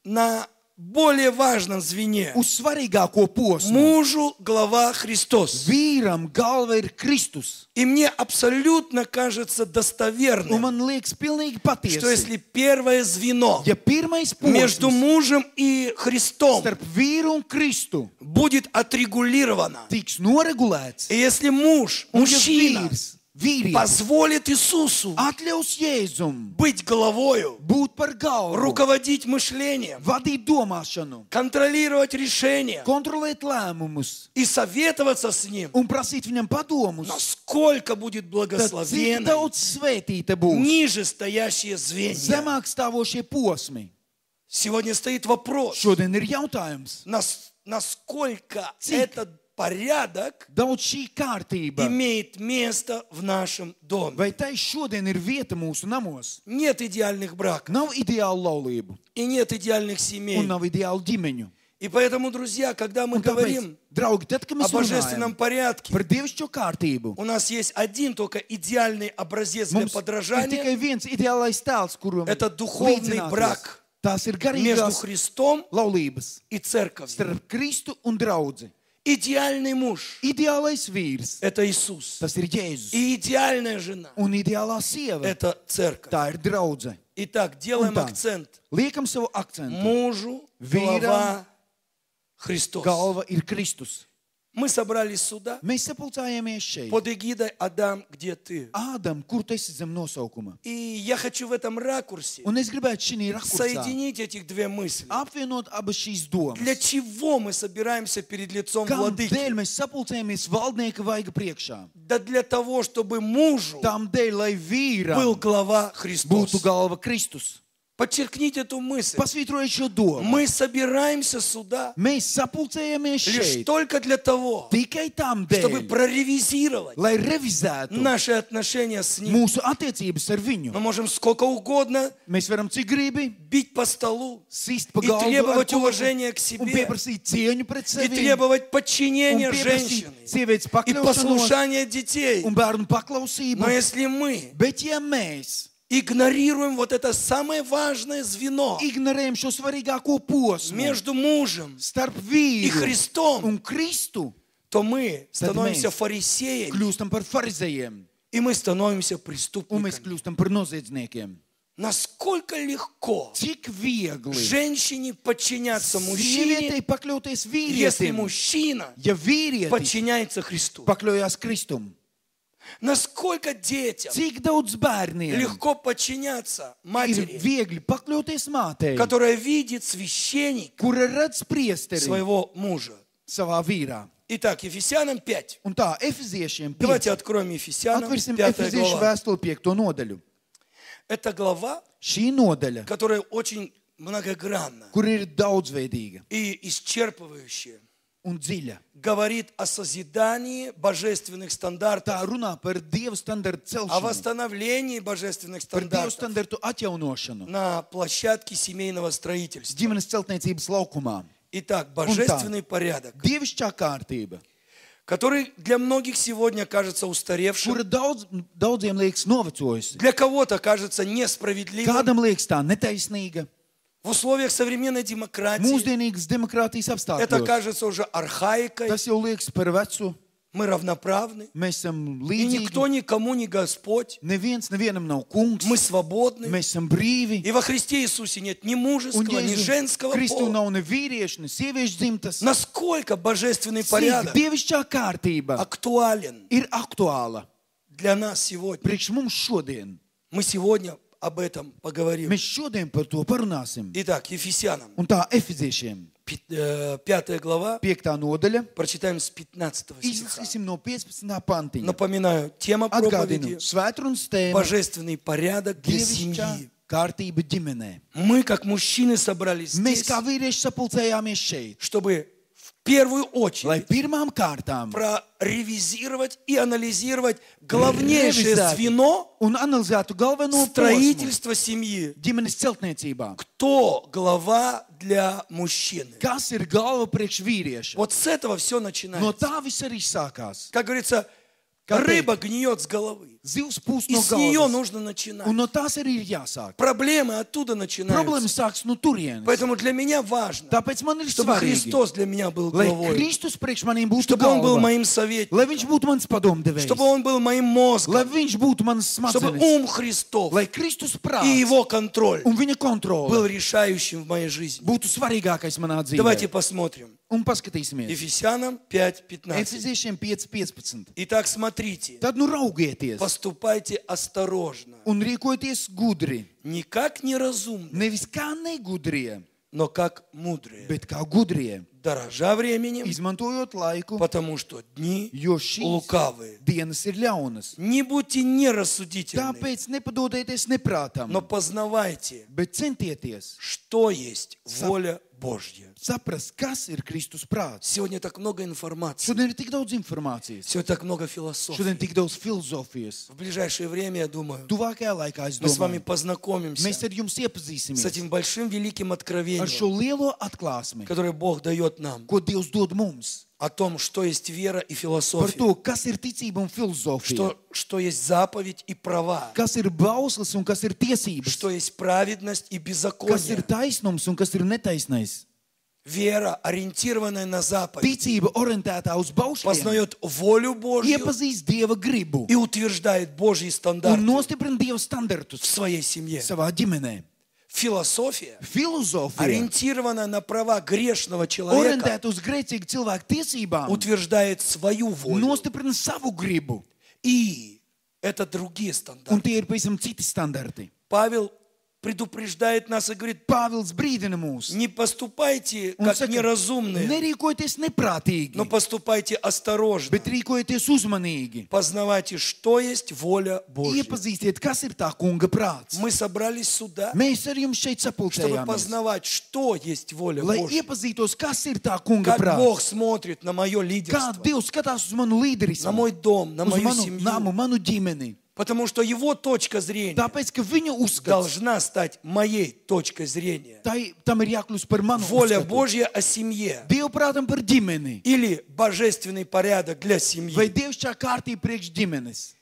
на более важном звене. uz svarīgāko posmu. Мужу глава Христос. Vīram galva ir Kristus. И мне абсолютно кажется Un достоверным, man liekas pilnīgi что patiesi. если первое звено Ja pirmais между мужем и Христом starp vīru un Kristu будет отрегулировано, tiks noregulēts, и если муж, un ja мужчина, vīrs, vīrietis позволит Иисусу atļaus Jēzum быть головою, būt par galvu, руководить мышлением, vadīt domāšanu, контролировать решения kontrolēt lēmumus и советоваться с Ним, un prasīt viņam padomus, насколько будет cik būs ниже стоящие звенья. zemāk stāvošie posmi. Сегодня стоит вопрос, Šodien ir jautājums, нас- насколько Цик. этот порядок daudz šī kārtība, имеет место в нашем доме. vai tai šodien ir vieta mūsu namos? Нет идеальных браков Nav ideāla laulību и нет идеальных un семей. nav ideāla ģimeņu. И поэтому, друзья, когда мы Un tāpēc, говорим draugi, tad, kad о божественном порядке, par kārtību, у нас есть один только идеальный образец для подражания viens tēls, Это духовный брак. Tās ir между Христом laulības и церковью. starp Kristu un draudzi. Идеальный муж Ideālais vīrs, – это Иисус. tas ir Jēzus. И идеальная жена Un ideālā sieva, – это церковь. tā ir draudze. Итак, делаем Un tā. акцент. Liekam savu akcentu. Мужу Vīram глава Христос. Galva ir Kristus. Мы собрались сюда Mēs sapulcējāmies šeit. под эгидой «Адам, где ты?». Ādam, kur tu esi zem nosaukuma? И я хочу в этом ракурсе Un es gribētu šī raksturā соединить этих две мысли. apvienot abas šīs domas. Для чего мы собираемся перед лицом владыки? Kādēļ mēs sapulcējamies valdnieka vaiga priekšā? Да для того, чтобы мужу Tām dēļ, lai был глава Христос. būtu galva Kristus. Подчеркните эту мысль. Pasvītrojiet šo domu. Мы собираемся сюда Mēs sapulcējamies лишь только для того, tikai tam чтобы проревизировать lai revizētu наши отношения с Ним. mūsu attiecības ar viņu. Мы можем сколько угодно Mēs varam cik gribi бить по столу sist pa и galvu ar требовать уважения к un себе, pieprasīt cieņu pret и требовать подчинения sievietes и послушания детей. un bērnu paklausību. Но если мы Bet ja mēs игнорируем вот это самое важное звено ignorējam šo svarīgāko posmu между мужем starp и Христом, un Kristu, то мы становимся фарисеями, kļūstam par farizējiem и мы становимся un mēs преступниками. kļūstam par noziedzniekiem. Насколько легко женщине подчиняться мужчине, если мужчина ja подчиняется Христу. pakļaujas Kristum. Насколько детям Cik daudz bērniem легко подчиняться ir матери, viegli pakļauties mātei, которая видит священник kura redz priesteri своего мужа. savā vīrā. Итак, Ефесянам 5. Un tā, Efeziešiem Давайте 5. откроем Ефесянам Atvērsim 5 Efeziešu глава. vēstuli 5. nodaļu. Это глава, Šī nodaļa, которая очень многогранна kur ir daudzveidīga и исчерпывающая, un dziļa, говорит о созидании божественных tā стандартов, runā par Dieva standartu о celšanu, восстановлении божественных par Dieva стандартов standartu atjaunošanu на площадке семейного строительства. ģimenes celtniecības laukumā. Итак, божественный порядок. Dievišķā kārtība. который для многих сегодня кажется устаревшим, kura daudz, daudziem liekas novecojusi. для кого-то кажется несправедливым. Kādam liekas tā netaisnīga, В условиях современной демократии mūsdienīgas demokrātijas это apstākļos. кажется уже архаикой. Tas jau liekas par vecu. Мы равноправны. Mēs esam И никто līdzīgi. никому не Господь. Neviens nevienam nav kungs. Мы свободны. Mēs esam brīvi. И во Христе Иисусе нет ни мужеского, ни женского Kristu пола. nav ne vīriešu, ne sieviešu dzimtas. Насколько божественный Cik порядок dievišķā kārtība актуален ir aktuāla для нас сегодня. priekš mums šodien. Мы сегодня об этом поговорим. Mēs šodien par to parunāsim. Итак, Ефесянам, Un tā Efeziešiem пи- э, пятая глава, 5. nodaļa. прочитаем с 15 стиха. Izlasīsim no 15. pantiņa. Напоминаю, тема проповеди svētrunas tēma божественный порядок для семьи. kārtība ģimenē. Мы, как мужчины, собрались Mēs здесь, kā vīrieši sapulcējāmies šeit, чтобы в первую lai очередь pirmām kārtām проревизировать и анализировать главнейшее звено un analizētu galveno строительства семьи. ģimenes celtniecībā. Кто глава для мужчины? Kas ir galva priekš vīrieša? Вот с этого все No начинается. tā viss arī sākās. Как говорится, рыба гниет с головы. Zivs pūst И no с нее galvas. нужно начинать. Un no tās arī ir jāsāk. Проблемы оттуда Problēmas начинаются. sāks no turienes. Поэтому для меня важно, Tāpēc man ir чтобы svarīgi, Христос для меня был lai главой. Kristus priekš maniem būtu Чтобы Он был galva, моим советником. lai viņš būtu mans padomdevējs, Чтобы Он был моим lai мозгом. viņš būtu mans Чтобы ум Христов lai Kristus и Его контроль un viņa был решающим в моей жизни. būtu svarīgākais manā Давайте посмотрим. Un paskatīsimies. Ефесянам 5.15. Efeziešiem 5.15. Итак, смотрите. Tad nu raugieties Поступайте осторожно. un rīkojieties gudri. Не как неразумно, Nevis kā negudrie, но как мудрые. bet kā gudrie. Дорожа временем, Izmantojot laiku, потому что дни jo šīs лукавые. dienas ir ļaunas. Не будьте нерассудительны, Tāpēc nepadodieties neprātam, но познавайте, bet centieties что есть воля Божья. saprast, kas ir Kristus prāts. Сегодня так много информации, Šodien ir tik daudz informācijas, сегодня так много философии. šodien tik daudz filozofijas. В ближайшее время, я думаю, Tuvākajā laikā es мы с вами mēs познакомимся ar jums с iepazīsimies этим большим великим ar откровением, šo lielo atklāsmi, которое Бог дает нам ko Dievs dod mums. о том, что есть вера и Par философия, to, kas ir ticība un filozofija, что, что есть заповедь и права, kas ir bauslis un kas ir tiesības, что есть праведность и kas ir беззаконие. taisnums un kas ir netaisnais. Вера, ориентированная на заповедь, Ticība orientētā uz baušļiem познает волю Божью iepazīst Dieva gribu и утверждает Божьи un стандарты nostiprina Dieva в standartus своей семье. Философия, Filozofija ориентированная на права грешного человека, orientēta uz grēcīgu cilvēku tiesībām утверждает свою волю. nostiprina savu gribu. И это другие Un стандарты. tie ir pavisam citi standarti. Павел предупреждает нас и говорит, brīdina mūs. не поступайте Un как saka, неразумные, nerīkojieties neprātīgi, но поступайте осторожно. bet rīkojieties uzmanīgi. Познавайте, что есть воля Божья. Iepazīstiet, kas ir tā kunga prāts. Мы собрались сюда, Mēs ar jums šeit чтобы sapulcējāmies, познавать, что есть воля lai Божья. iepazītos, kas ir tā kunga Как Бог prāts. смотрит на мое Kā лидерство, Dievs skatās uz manu līderismu, на мой дом, на uz мою manu семью. namu, manu ģimeni. Потому что его точка зрения должна стать моей точкой зрения. Воля. Божья о семье или божественный порядок для семьи. dievišķā kārtība priekš ģimenes?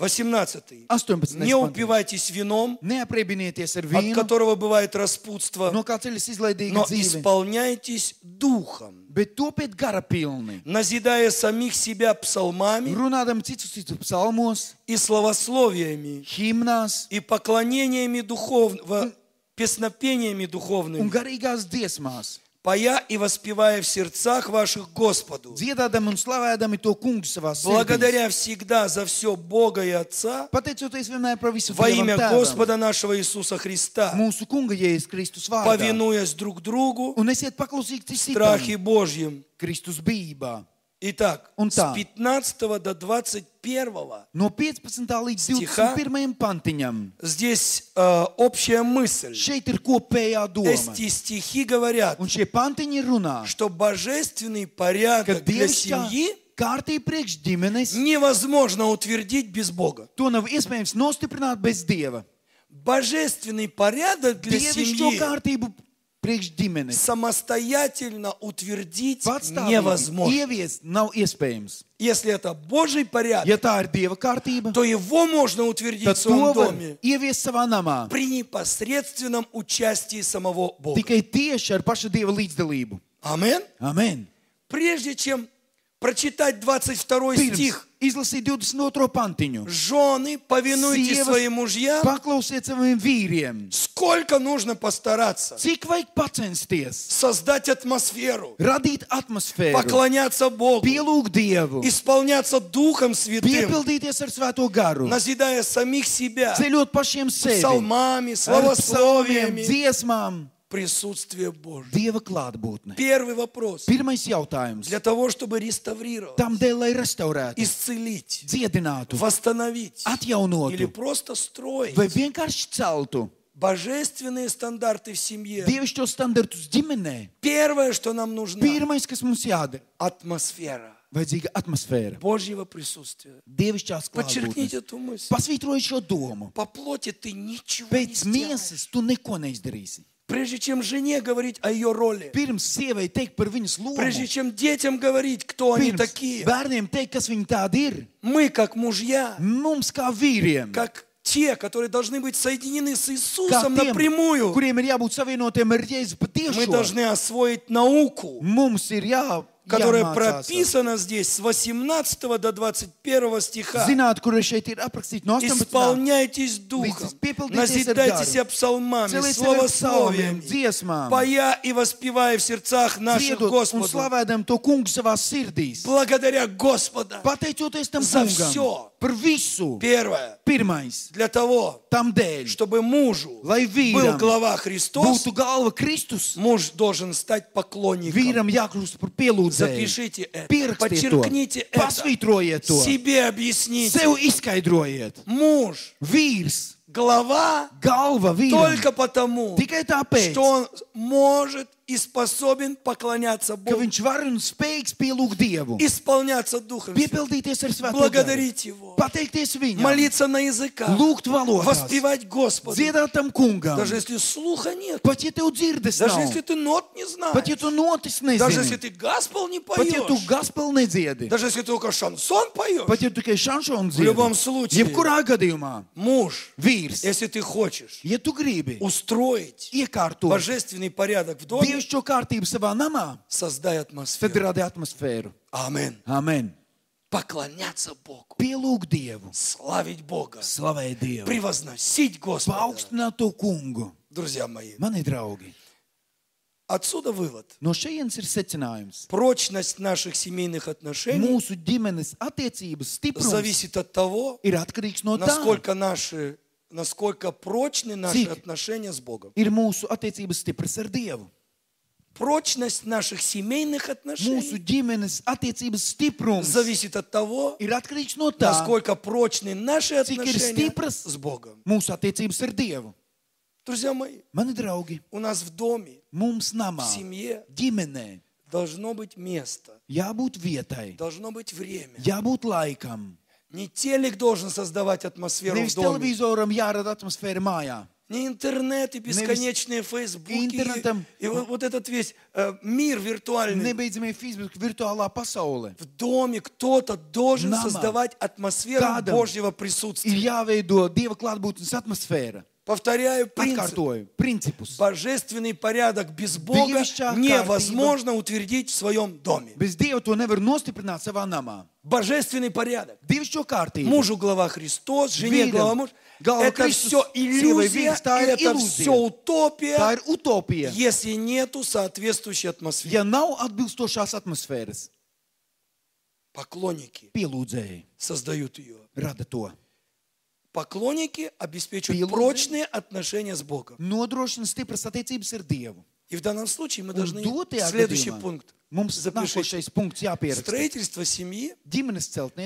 18. 18. Не упивайтесь вином, от которого бывает распутство, но исполняйтесь духом, назидая самих себя псалмами и словословиями, и поклонениями духовного, песнопениями духовными, поя и воспевая в сердцах ваших Господу, dziedādam un slavēdami to kungu savā sirdī. благодаря всегда за все Бога и Отца Pateicoties vienmēr par visu во имя Господа нашего Иисуса Христа, mūsu kunga Jēzus Kristus vārdā. повинуясь друг другу Un esiet paklausīgi citam страхе Божьем. Kristus bībā. Итак, Un с tā. 15 до 21 No 15. līdz Stihā. 21. pantiņam. здесь э, общая мысль. Šeit ir kopējā doma. Эти стихи говорят, Un šie pantiņi runā, что божественный порядок для семьи kārtība priekš ģimenes невозможно утвердить без Бога. to nav iespējams nostiprināt bez Dieva. Божественный порядок для Dievišķo семьи kārtību priekš ģimenes. самостоятельно утвердить невозможно. ieviest nav iespējams. Если это Божий порядок, Ja tā ir Dieva kārtība, то его можно утвердить в своем доме ieviest savā namā. при непосредственном участии самого Бога. Tikai tieši ar paša Dieva līdzdalību. Амин. Amen. Прежде чем прочитать 22 Pirms стих, izlasīt 22. pantiņu. жены, повинуйтесь Sievas, своим мужьям, Paklausiet saviem vīriem. сколько нужно постараться Cik vajag pacensties, создать атмосферу, radīt atmosfēru, поклоняться Богу, pielūgt Dievu, исполняться Духом Святым, piepildīties ar Svēto garu, назидая самих себя ceļot pašiem sevi, псалмами, ar psalmiem, словословиями, dziesmām, присутствие Божье. Dieva klātbūtne. Первый вопрос. Pirmais jautājums. Для того, чтобы реставрировать, Tam dēļ, lai restaurētu, исцелить, dziedinātu, восстановить или atjaunotu просто строить vai vienkārši celtu божественные стандарты в семье. dievišķo standartus ģimenē. Первое, что нам нужно, Pirmais, kas mums jādara, атмосфера vajadzīga atmosfēra, Божьего присутствия. dievišķās Подчеркните klātbūtnes. эту мысль. Pasvītroju šo domu. По плоти ты ничего не Pēc сделаешь. miesas tu neko neizdarīsi. Прежде чем жене говорить о ее роли, Pirms sievai teikt par viņas lomu, прежде чем детям говорить, кто они такие, bērniem teikt, kas viņi tādi ir, мы, как мужья, mums kā vīriem, как те, которые должны быть соединены с Иисусом tiem, напрямую, мы должны освоить науку, mums ir jā, которая jāmācās. прописана здесь с 18 до 21 стиха. Zināt, kur šeit ir aprakstīts no 18. Исполняйтесь Духом, Līdz piepildīties назидайте ar себя garu. псалмами, словословиями, dziesmām, поя и воспевая в сердцах наших un Господу, slavējam to kungu savā sirdīs. благодаря Господа. Pateicoties tam За kungam всё. par visu. Первое, Pirmais, для того, dēļ, чтобы мужу lai был глава Христос, būtu galva Kristus, муж должен стать поклонником. vīram jākļūst par Запишите это, Pierakstiet to, подчеркните это, to, себе объясните. sev izskaidrojiet. Муж, Vīrs, глава galva vīram, только потому, tikai tāpēc, что он может и способен поклоняться ka Богу, viņš var un spējīgs pielūgt Dievu, исполняться Духом Святым, piepildīties ar svēto garu, благодарить Его, pateikties viņam, молиться на языках, lūgt valodās, воспевать Господу. dziedāt tam kungam. Даже если слуха нет, Pat ja tev dzirdes даже nav, если ты нот не pat ja знаешь, tu notis даже если ты гаспел не pat ja tu поешь, gaspēl nedziedi, даже если ты только шансон поешь, pat ja tu tikai šanšonu в любом случае, jebkurā gadījumā, муж, vīrs, если ты хочешь ja tu gribi. устроить iekārtot. божественный порядок в доме, dievišķo kārtību savā namā, создай tad атмосферу. radi atmosfēru. Amen. Amen. Поклоняться Богу, Pielūgt Dievu, славить Бога, slavēt Dievu, превозносить Господа. paaugstināt to kungu. Друзья мои, Mani draugi, отсюда вывод. no šejienes ir secinājums. Прочность наших семейных отношений Mūsu ģimenes attiecības stiprums зависит от того, ir atkarīgs no tā, насколько наши, насколько прочны наши Цик. отношения с Богом. ir mūsu attiecības stipras ar Dievu. Прочность наших семейных отношений зависит от того, насколько прочны наши отношения с Богом. Друзья мои, Mani draugi, у нас в доме, mums в семье ģimenē должно быть место, jābūt vietai, должно быть время. jābūt laikam. Не телек должен создавать атмосферу в Nevis доме, televizoram jārada atmosfēra mājā. не интернет и бесконечные фейсбуки, интернетом. и вот, вот этот весь э, мир виртуальный. Nebeidzamie Facebook, virtuālā pasaule. В доме кто-то должен Nama. создавать атмосферу Kādam Божьего Ir присутствия. jāveido Dieva klātbūtnes atmosfēra. Повторяю принцип. Principus. Божественный порядок без Бога невозможно утвердить в своем доме. Bez Dieva to nevar nostiprināt savā namā. Божественный порядок. Мужу глава Христос, жене глава муж. Глава Это Христос, все иллюзия, это иллюзия. все утопия, utopija. если нету соответствующей атмосферы. Ja nav atbilstošās atmosfēras, Поклонники pielūdzēji создают ее. rada to. Поклонники обеспечивают Пилоты. прочные отношения с Богом. Nodrošina stipras attiecības ar Dievu. И в данном случае мы должны следующий пунkt mums запишите. punkts jāpieraksta. Строительство семьи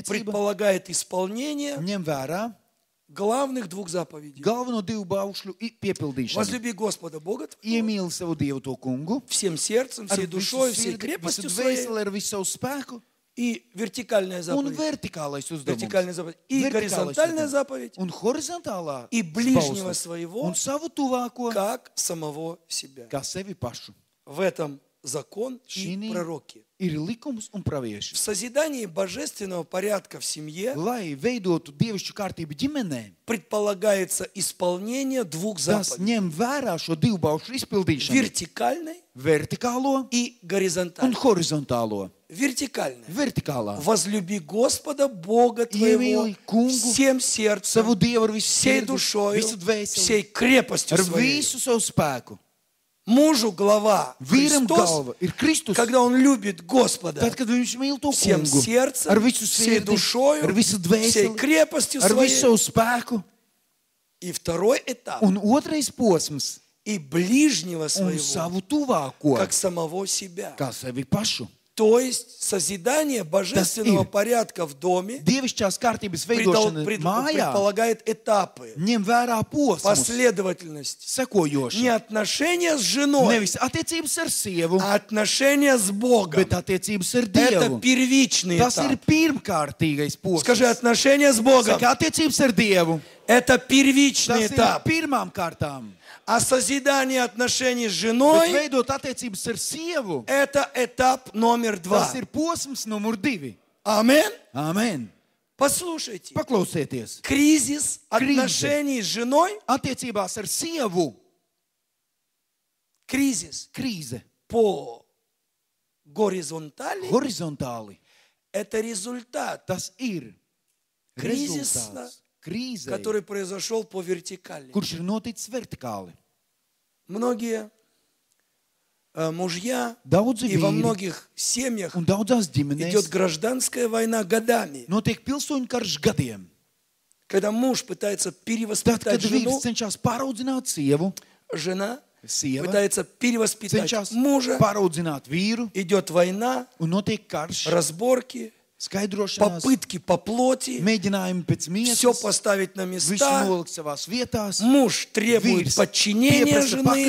предполагает исполнение ņem vērā главных двух заповедей. galveno divu baušļu piepildīšanu. Возлюби Господа Бога твоего Iemīli savu Dievu to kungu, всем сердцем, ar всей душой, всей крепостью своей dvēseli, ar visu savu spēku И вертикальная un заповедь. uzdevums. Вертикальная заповедь. И Vertikālais горизонтальная uzdevums. заповедь, Un horizontālā И ближнего своего, un savu tuvāko как самого себя. kā sevi pašu. В этом закон и пророки. Ir likums un В pravieši. созидании божественного порядка в семье Lai veidotu dievišķu kārtību ģimenē, предполагается исполнение двух tas заповедей. ņem vērā šo divu baušu izpildīšanu. Вертикальной Vertikālo и un горизонтальной. horizontālo. Вертикальной. Vertikālā. Возлюби Господа Бога твоего Iemīli kungu всем сердцем, Savu dievu ar visu всей sirdi, душою, visu dvēseli, всей крепостью ar своей. visu savu spēku. Мужу глава Христос, Kristus. когда он любит Господа Tad, kad viņš mīl to всем kungu, сердцем, ar visu всей sirdi, душою, ar visu всей крепостью ar visu своей. savu spēku, И второй этап. un otrais posms И ближнего un своего, savu tuvāko, как самого себя. kā sevi pašu. То есть созидание божественного ir. порядка в доме Dievišķās kārtības предол- veidošana пред- mājā предполагает этапы, ņem vērā posmus, последовательность. Не sekojoši. отношения с женой, Nevis attiecības ar sievu, а отношения с Богом. bet attiecības ar Это Dievu. первичный Tas ir этап. pirmkārtīgais Скажи, posms. отношения с Богом. Saka, attiecības ar Dievu. Это первичный Tas ir этап. pirmām kārtām. А созидание отношений с Bet женой veidot attiecības ar sievu, это этап номер два. tas ir posms numur divi. Амин. Amen. Послушайте. Paklausieties! Кризис отношений с женой, Attiecībās ar sievu кризис krīze по горизонтали, horizontāli. это результат, Tas ir Krīzes, rezultāts krīzē, который произошел по вертикали. kurš ir noticis vertikāli. Многие э, мужья Daudzi и во многих семьях un daudzās идет гражданская война годами. notiek pilsoņu karš gadiem. Когда муж пытается Tad, перевоспитать kad жену, vīrs cenšas pāraudzināt sievu, жена sieva пытается перевоспитать cenšas мужа, pāraudzināt vīru, идет война, un notiek karš, разборки, попытки по плоти, все поставить на места. vietās. Муж требует подчинения жены,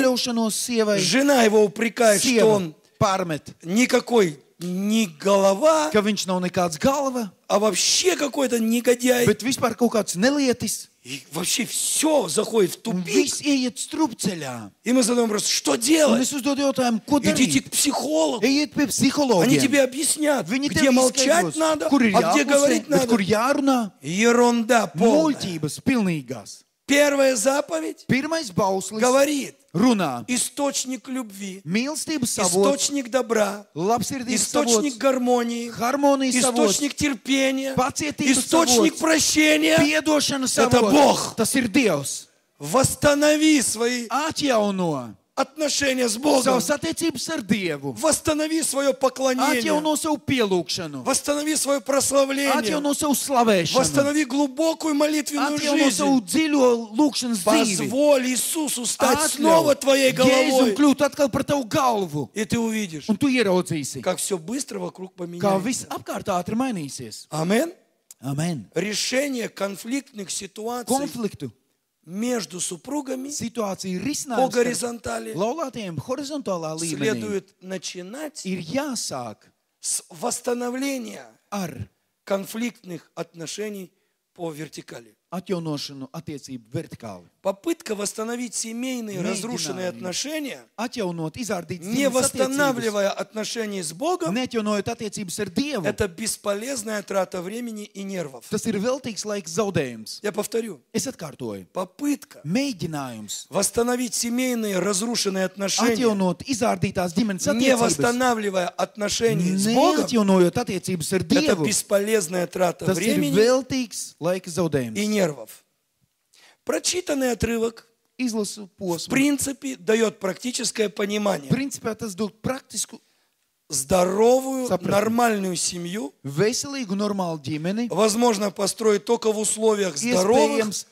sievai, жена его упрекает, что он pārmet, никакой не голова, ka viņš nav nekāds galva, а вообще какой-то негодяй. bet vispār kaut kāds nelietis. И вообще все заходит в Un тупик. viss ieiet strupceļā. И мы задаем вопрос, что Un делать? es uzdodu jautājumu, ko Идите darīt? к психологу. Ejiet pie Они psihologa. тебе объяснят, Viņi где tev молчать izskaidros, надо, kur ir а где jāklusē, говорить bet kur надо. jārunā. Ерунда полная. Muļķības pilnīgās. Первая заповедь Pirmais bauslis говорит, runā. источник любви, Mīlestības savots, источник добра, labsirdības источник savots, гармонии, harmonijas savots, источник терпения, pacietības источник savots, прощения. piedošanas Это savots. Бог. Tas ir Dievs. Восстанови свои Atjauno отношения с Богом. savas attiecības ar Dievu. Восстанови свое поклонение. Atjauno savu pielūgšanu. Восстанови свое прославление. Atjauno savu slavēšanu. Восстанови глубокую молитвенную Atjauno savu жизнь. dziļo lūgšanas dzīvi. Позволь Иисусу стать Atļauj снова твоей Jēzum головой. kļūt atkal par tavu galvu. И ты увидишь, Un tu ieraudzīsi, как все быстро вокруг kā поменяется. viss apkārt ātri mainīsies. Амин. Amen. Решение конфликтных ситуаций Konfliktu между супругами ir по горизонтали Laulātiem horizontālā līmenī следует начинать ir jāsāk с восстановления ar конфликтных отношений по вертикали. Atjaunošanu attiecību vertikāli. Попытка восстановить семейные Mēģinājumi. разрушенные отношения, Atjaunot, не ģimenes attiecības, восстанавливая отношения с Богом, neatjaunojot attiecības ar Dievu. это бесполезная трата времени и нервов. Tas ir veltīgs laiks zaudējums. Я повторю, Es atkārtoju. попытка Mēģinājums восстановить семейные разрушенные отношения, atjaunot izrādītās ģimenes не attiecības, восстанавливая отношения с Богом, neatjaunojot attiecības ar это Dievu. бесполезная трата Tas ir времени veltīgs laika и zaudējums. Нервов. Прочитанный отрывок, Izlasu в принципе, дает практическое понимание. Principā tas dod praktisku, Здоровую, Сопрано. нормальную семью veselīgu, normālu ģimeni. возможно построить только в условиях здоровых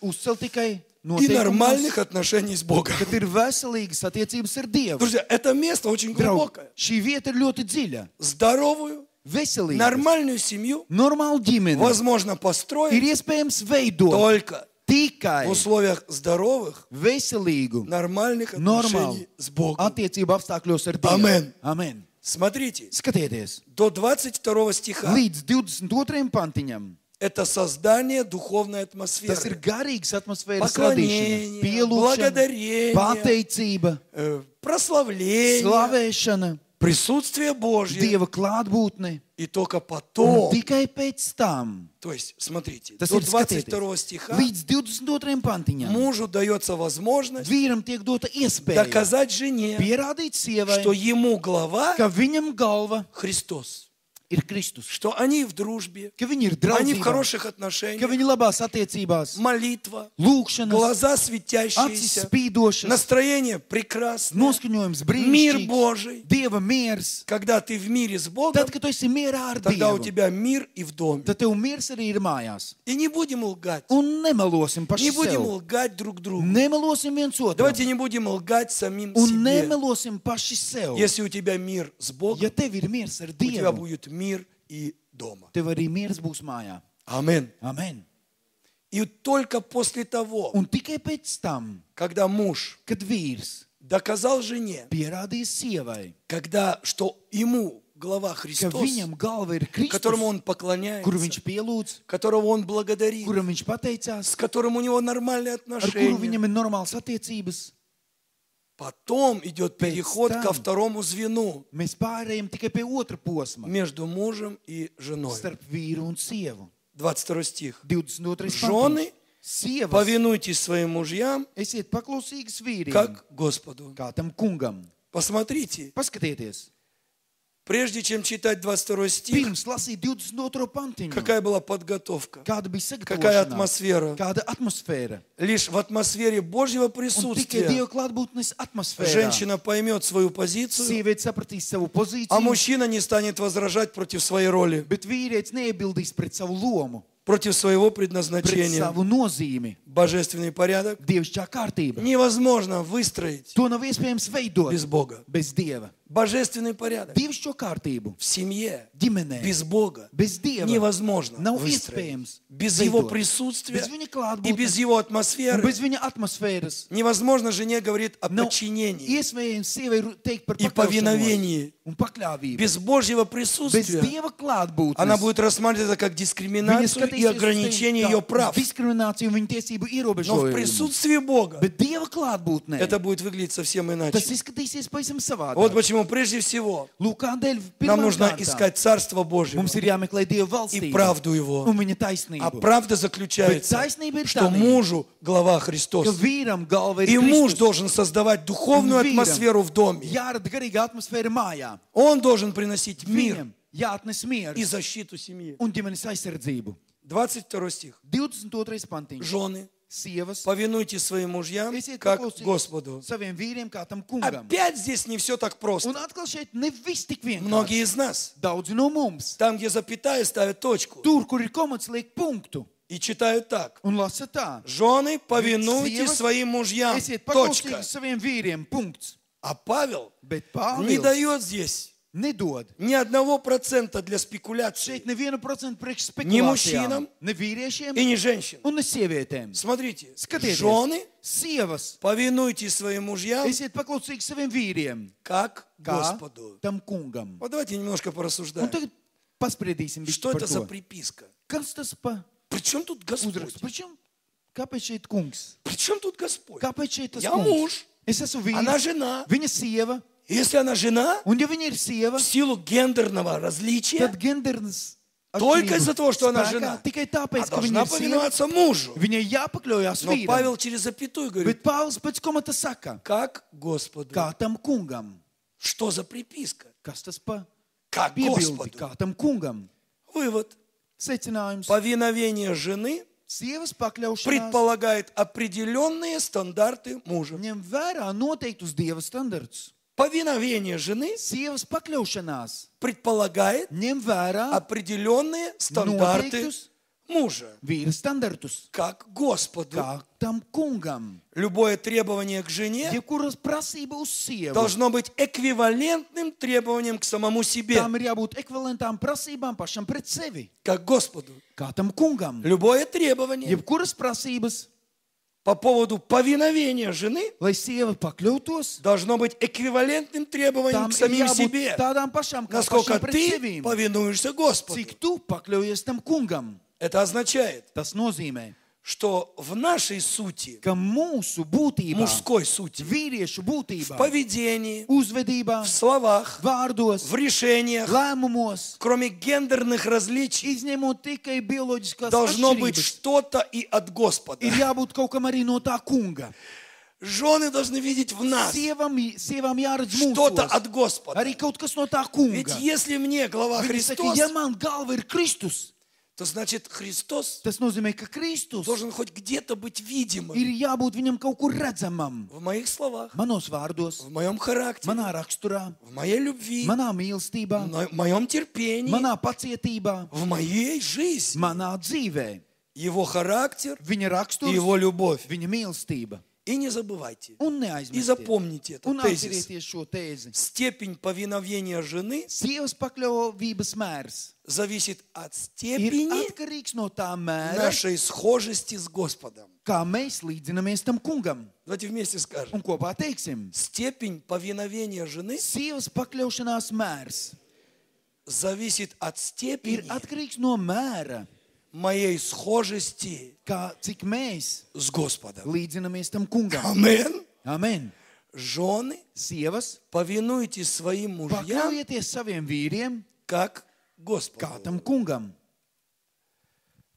и нормальных отношений с Богом. Друзья, это место очень глубокое. Здоровую, Veselīga, нормальную семью normālu ģimeni возможно ir построить iespējams veidot только tikai в условиях здоровых, veselīgu, нормальных normālu отношений с Богом. attiecību apstākļos ar Dievu. Amen. Amen. Смотрите, Skatieties, до 22 стиха līdz 22. pantiņam. это создание духовной Tas ir атмосферы. garīgs atmosfēras Поклонение, radīšana, pielūgšana, благодарение, pateicība, э, прославление, slavēšana, присутствие Божье. Dieva klātbūtne. И только Un потом, tikai pēc tam, то есть, смотрите, tas до ir skatieties, 22 стиха līdz 22. pantiņam, мужу дается возможность vīram tiek dota iespēja доказать жене, pierādīt sievai, что ему глава ka viņam galva Христос, ir Kristus, что они в дружбе, ka viņi ir они в хороших ka отношениях, viņi labās attiecībās, молитва, lūkšanas, глаза светящиеся, spīdošas, настроение прекрасное, noskaņojums мир brīnišķīgs, Божий. Dieva miers. Когда ты в мире с Богом, Tad, kad tu esi mierā ar тогда у Dievu, тебя мир и в доме. tad tev miers arī ir mājās. И не будем лгать. Un nemelosim paši Не будем sev. лгать друг другу. Nemelosim viens. Давайте не будем лгать самим Un себе. nemelosim paši sev. Если у тебя мир с Богом, Ja tev ir miers ar у тебя будет мир и дома. tev arī miers būs mājā. Амин. Amen. И только после того, Un tikai pēc tam, когда муж kad vīrs доказал жене, pierādīs sievai, когда, что ему глава ka Христос, viņam galva ir которому Kristus, он поклоняется, kuru viņš pielūdz, которого он благодарит, kuram viņš pateicās, с которым у него нормальные ar kuru отношения. viņam ir normāls attiecības. Потом идет переход там. ко второму звену Mēs pārējām tikai pie otra posma между мужем и женой. starp vīru un sievu. 22 стих. 22. Жены, Sievas, повинуйтесь своим мужьям, esiet paklausīgas vīriem, как Господу. kā tam kungam. Посмотрите, Paskatieties, прежде чем читать 22 стих, pirms lasīt 22. pantiņu, какая была подготовка? kāda bija Какая sagatavošanās, атмосфера? kāda atmosfēra. Лишь в атмосфере Божьего Un tikai присутствия Dieva klātbūtnes atmosfērā. женщина поймет свою позицию, Sieviete sapratīs savu а pozīciju, мужчина не станет возражать против своей роли, bet vīrietis neiebildīs pret savu lomu, против своего pret предназначения. savu nozīmi. Божественный порядок Dievišķā kārtība. невозможно выстроить To nav iespējams veidot без Бога. bez Dieva. Божественный порядок Dievišķo kārtību в семье ģimenē без Бога bez Dieva невозможно nav iespējams Без его присутствия bez viņa и без его атмосферы bez viņa atmosfēras. невозможно жене говорить о Nav подчинении. iespējams sievai teikt par И повиновении. un pakļāvību. Без Божьего присутствия Dieva klātbūtnes. она будет рассматривать это как дискриминацию и ограничение ее прав. un viņa tiesību Но в ierobežojumu. присутствии Бога Bet Dieva klātbūtnē это будет выглядеть совсем tas иначе. izskatīsies pavisam savādāk. Вот почему прежде всего нам нужно искать Царство Dieva и правду Его. А правда заключается, что мужу глава Христос. И муж должен создавать духовную атмосферу в доме. Он должен приносить мир и защиту семьи. un ģimenes aizsardzību. 22 стих. 22. pantiņš. Жены, Sievas, повинуйтесь своим мужьям, как Господу. saviem vīriem kā tam kungam. Опять здесь не все так Un просто. atkal šeit ne viss tik vienkārši. Многие из нас, Daudzi no mums. там, где запятая, ставят точку Tur, kur ir komats, liek punktu и читают так. un lasa tā. Жены, повинуйтесь Sievas, своим мужьям. Esiet Точка. saviem vīriem. Punkts. А Павел Bet не дает здесь nedod. ни одного процента для спекуляции. Šeit nevienu procentu priekš spekulācijām. mušķīnam, Ne vīriešiem И не женщин. un ne sievietēm. Смотрите, Skatieties, жены, sievas, повинуйтесь своим мужьям, esiet paklausīgi saviem vīriem. как Kā Господу. tam kungam. Вот давайте немножко Un порассуждаем. tagad paspriedīsim Что это за приписка? Kas tas pa При чем тут Господь? uzrakstu? Pričem, kāpēc šeit kungs? При чем тут Господь? Kāpēc šeit tas Я kungs? муж, Es esmu vīrs. она жена. Viņa sieva. Если она жена, sieva, в силу гендерного различия, только из-за того, что она жена, она должна повиноваться мужу. Но. Павел через запятую говорит, как Господу. Что за приписка? Как? Господу. Вывод. Повиновение жены предполагает определенные стандарты мужа. Повиновение жены Sievas pakļaušanās предполагает ņem vērā определенные стандарты noteiktus мужа, vīra standartus. как Господу. Kā tam kungam. Любое требование к жене Jebkuras prasība uz sievu. должно быть эквивалентным требованием к самому себе, Tām ir jābūt ekvivalentām prasībām pašam pret sevi. как Господу. Kā tam kungam. Любое требование Jebkuras prasības по поводу повиновения жены должно быть эквивалентным требованиям tam к самим себе. Насколько ты повинуешься Господу. Это означает, что в нашей сути, ka mūsu būtībā, мужской сути, vīriešu в поведении, uzvedībā, в словах, vārdos, в решениях, lēmumos, кроме гендерных различий, izņemot tikai bioloģiskās должно быть что-то и от Господа. ir jābūt kaut kam arī no tā kunga. Жены должны видеть в нас что-то от Господа. arī kaut kas no tā Ведь если мне глава Христос, ja man galva ir Kristus, то значит Христос tas nozīmē, ka Kristus должен хоть где-то быть видимым ir jābūt viņam kaut kur redzamam. в моих словах, Manos vārdos, в моем характере, manā raksturā, в моей любви, manā mīlestībā, в моем терпении, manā pacietībā, в моей жизни. manā dzīvē. Его характер Viņa и raksturs, его любовь. viņa mīlestība. И не забывайте, Un и neaizmirstiet. запомните Un этот тезис. atcerieties šo tēzi. Степень повиновения жены Sievas pakļautības mērs зависит от ir степени atkarīgs no tā mēra, нашей схожести с Господом. kā mēs līdzinamies tam kungam. Давайте вместе скажем. Un kopā teiksim, Степень повиновения жены sievas pakļaušanās mērs зависит от ir степени atkarīgs no mēra, моей схожести kā cik mēs с Господом. līdzinamies tam kungam. Амен. Amen. Жены, Sievas, повинуйтесь своим мужьям, pakļaujieties saviem vīriem, как kā Господу. tam kungam,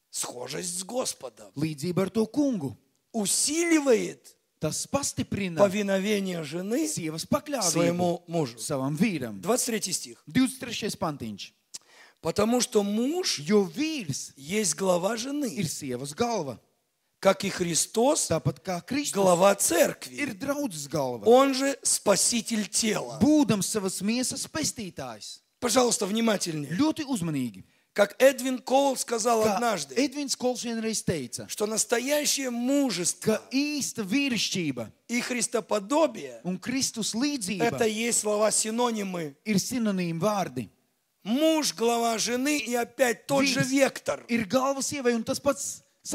Схожесть с Господом līdzība ar to kungu. усиливает Tas pastiprina повиновение жены sievas pakļāvību своему мужу. savam vīram. 23 стих. 23. pantiņš. Потому что муж Jo vīrs есть глава ir жены, sievas galva, как и Христос tāpat kā Kristus глава ir церкви. draudzes galva. Он же спаситель тела. Būdams savas miesas pestītājs, Пожалуйста, внимательнее. ļoti uzmanīgi. Как Эдвин Коул сказал Kā однажды, vienreiz teica, что настоящее мужество īsta vīrišķība и христоподобие un Kristus – līdzība это есть слова-синонимы. ir sinonīmi vārdi. Муж, глава жены и опять тот же Vīrs вектор, Ir galva sievai un tas pats как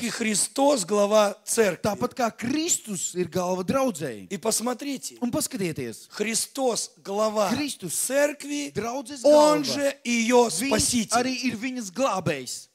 и salīdzinājums. Христос, глава церкви. Tāpat kā Kristus ir galva draudzēji. И посмотрите, Un paskatieties, Христос, глава Христос, церкви, draudzes Он galva. же ее Viņš спаситель. arī ir viņas glābējs.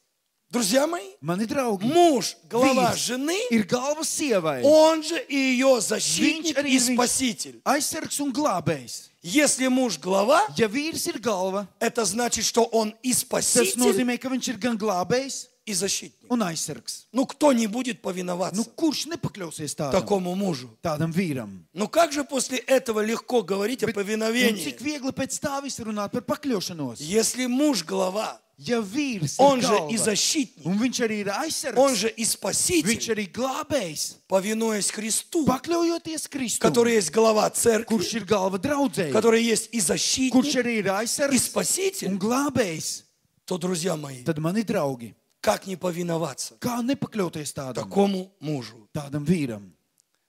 Друзья мои, Mani draugi, муж, глава Vīrs жены, ir galva sievai. он же и ее защитник Viņš arī и ir viņas спаситель. aizsargs un glābējs. Если муж глава, Ja vīrs ir galva, это значит, что он и tas спаситель, nozīmē, ka viņš ir gan glābējs и защитник. un aizsargs. Ну, кто не будет Nu, повиноваться kurš nepakļausies tādam, такому мужу? tādam vīram? Ну, как же после этого легко говорить о Un повиновении? cik viegli pēc tā visa runāt par pakļaušanos? Если муж глава, Ja vīrs он ir же и galva, защитник, un viņš arī ir он aizsargs, же и viņš спаситель, arī glābējs, повинуясь Христу, pakļaujoties Kristum, который есть глава церкви, kurš ir galva draudzēji, который есть и kurš защитник, arī ir и aizsargs спаситель, un glābējs, то, друзья мои, tad mani draugi, как не повиноваться kā nepakļauties tādam, такому мужу? tādam vīram?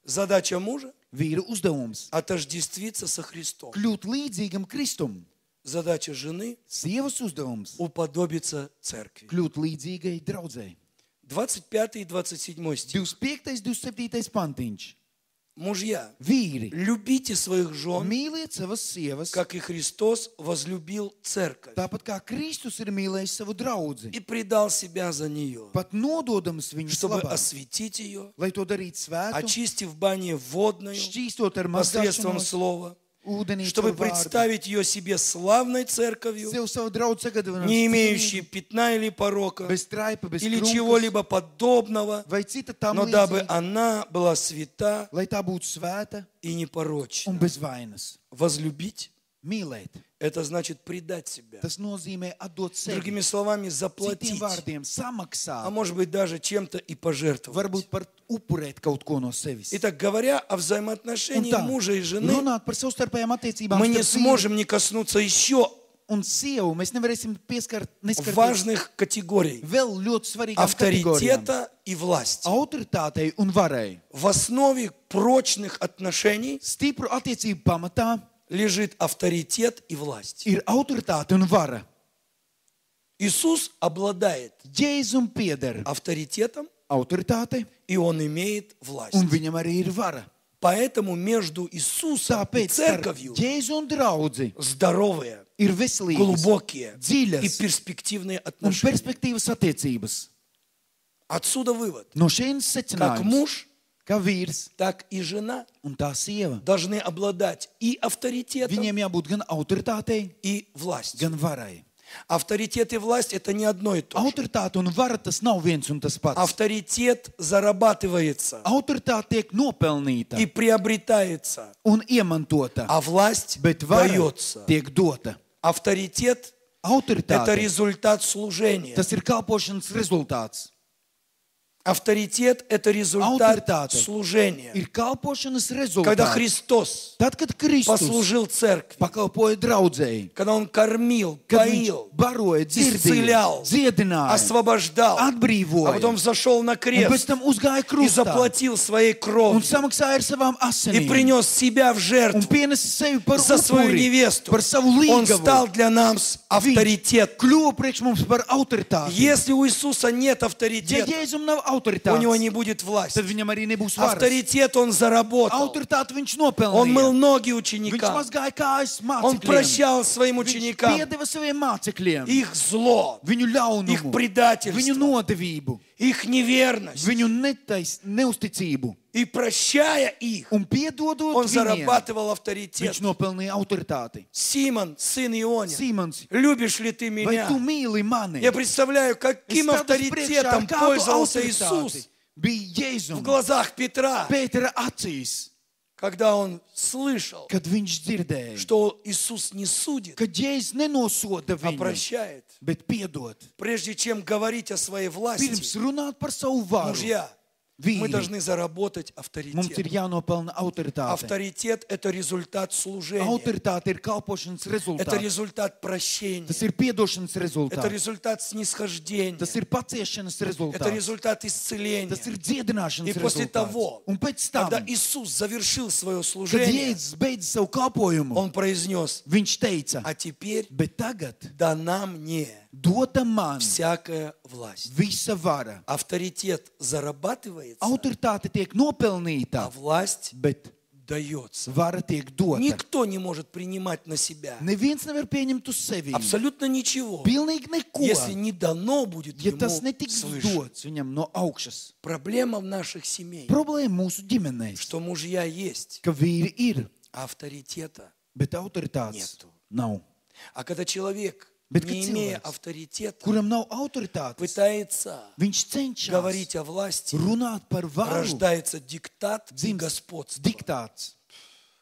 Задача мужа Vīra uzdevums – отождествиться со Христом. kļūt līdzīgam Kristum. Задача жены Sievas uzdevums – уподобиться церкви. kļūt līdzīgai draudzēji. 25 и 27 стих. 25. 27. pantiņš. Мужья, Vīri, любите своих жен, mīliet savas sievas, как и Христос возлюбил церковь tāpat kā Kristus ir mīlējis savu draugu. и предал себя за нее, Pat nododams viņu чтобы labā, осветить ее, lai to darītu svētu, очистив бане водную šķīstot ar посредством слова, чтобы представить ее себе славной церковью, не имеющей пятна или порока, или чего-либо подобного, но дабы она была свята и непорочна. Возлюбить это значит предать себя. tas nozīmē atdot sevi. Другими словами, Citiem заплатить, vārdiem а samaksāt, может быть даже чем-то и пожертвовать. varbūt par upurēt kaut ko no sevis. Итак, говоря о Un взаимоотношении tā, мужа и жены, runāt par savstarpējām attiecībām мы не сможем не коснуться еще un sievu, mēs nevarēsim pieskart, neskarties важных категорий vēl ļoti авторитета и власти. Autoritātei un varai. В основе прочных отношений Stipru attiecību pamatā лежит авторитет и власть. ir autoritāte un vara. Иисус обладает Jēzum pieder авторитетом autoritāti, и он имеет власть. un viņam arī ir vara. Поэтому между Иисусом и Tāpēc церковью draugu здоровые, ir veselīgas глубокие и dziļas перспективные un отношения. Отсюда вывод. No Как муж, ka vīrs так и жена un tā sieva, должны обладать и авторитетом, viņiem jābūt gan autoritātei, и властью. gan varai. Авторитет и власть – это не одно и то же. Autoritāte un vara tas nav viens un tas pats. Авторитет зарабатывается Autoritāte tiek nopelnīta и приобретается, un iemantota, а власть bet vara дается. tiek dota. Авторитет – это Autoritāte результат служения. tas ir kalpošanas rezultāts. Авторитет – это результат служения. Когда. Христос Tad, kad Kristus послужил церкви, draudzēji, когда Он кормил, поил, baroja, dzirdēja, исцелял, освобождал, а atbrīvoja, потом зашел на крест и заплатил своей кровью savām и принес себя в жертву за свою невесту. Он стал для нас авторитет. Если у Иисуса нет авторитета, nav у него autoritātes, не будет власти. tad viņam arī nebūs varas. Авторитет он заработал. Autoritāti viņš Он мыл ноги Viņš ученикам. mazgāja kājas Он прощал своим Viņš ученикам piedeva saviem mācekļiem их зло, viņu их viņu предательство, nodevību, их неверность. viņu netais, neusticību. И прощая их, Un piedodot он viņiem, зарабатывал авторитет. viņš nopelnīja autoritāti. Симон, сын Ионин, Simons, любишь ли ты vai меня? tu mīli mani? Я представляю, каким priekšā, авторитетом пользовался Иисус Bija в глазах Петра, Pētera acīs, когда он слышал, kad viņš dzirdēja, что Иисус не судит, ka Jēzus nenosoda а прощает. bet piedod. Прежде чем говорить о своей Pirms власти, runāt par savu varu, мужья, мы должны заработать авторитет. Авторитет – это результат служения. Это результат прощения. Это результат снисхождения. Это результат исцеления. И после того, когда Иисус завершил свое служение, Он произнес, а теперь tagad дана мне dota man всякая власть. visa vara. Авторитет зарабатывается, Autoritāte tiek а nopelnīta, власть bet дается. vara tiek dota. Никто не может принимать на себя Neviens nevar pieņemt uz sevi абсолютно ничего, pilnīgi neko, если не дано будет ja ему tas netiks dots viņam no augšas. Проблема в наших семей, Problēma mūsu ģimenēs, что мужья есть, ka vīri ir, а авторитета bet autoritātes Nietu. nav. А когда человек, Bet не имея авторитета, Kuram nav autoritātes, пытается viņš cenšas говорить о власти, runāt par varu, рождается диктат и господство. diktāts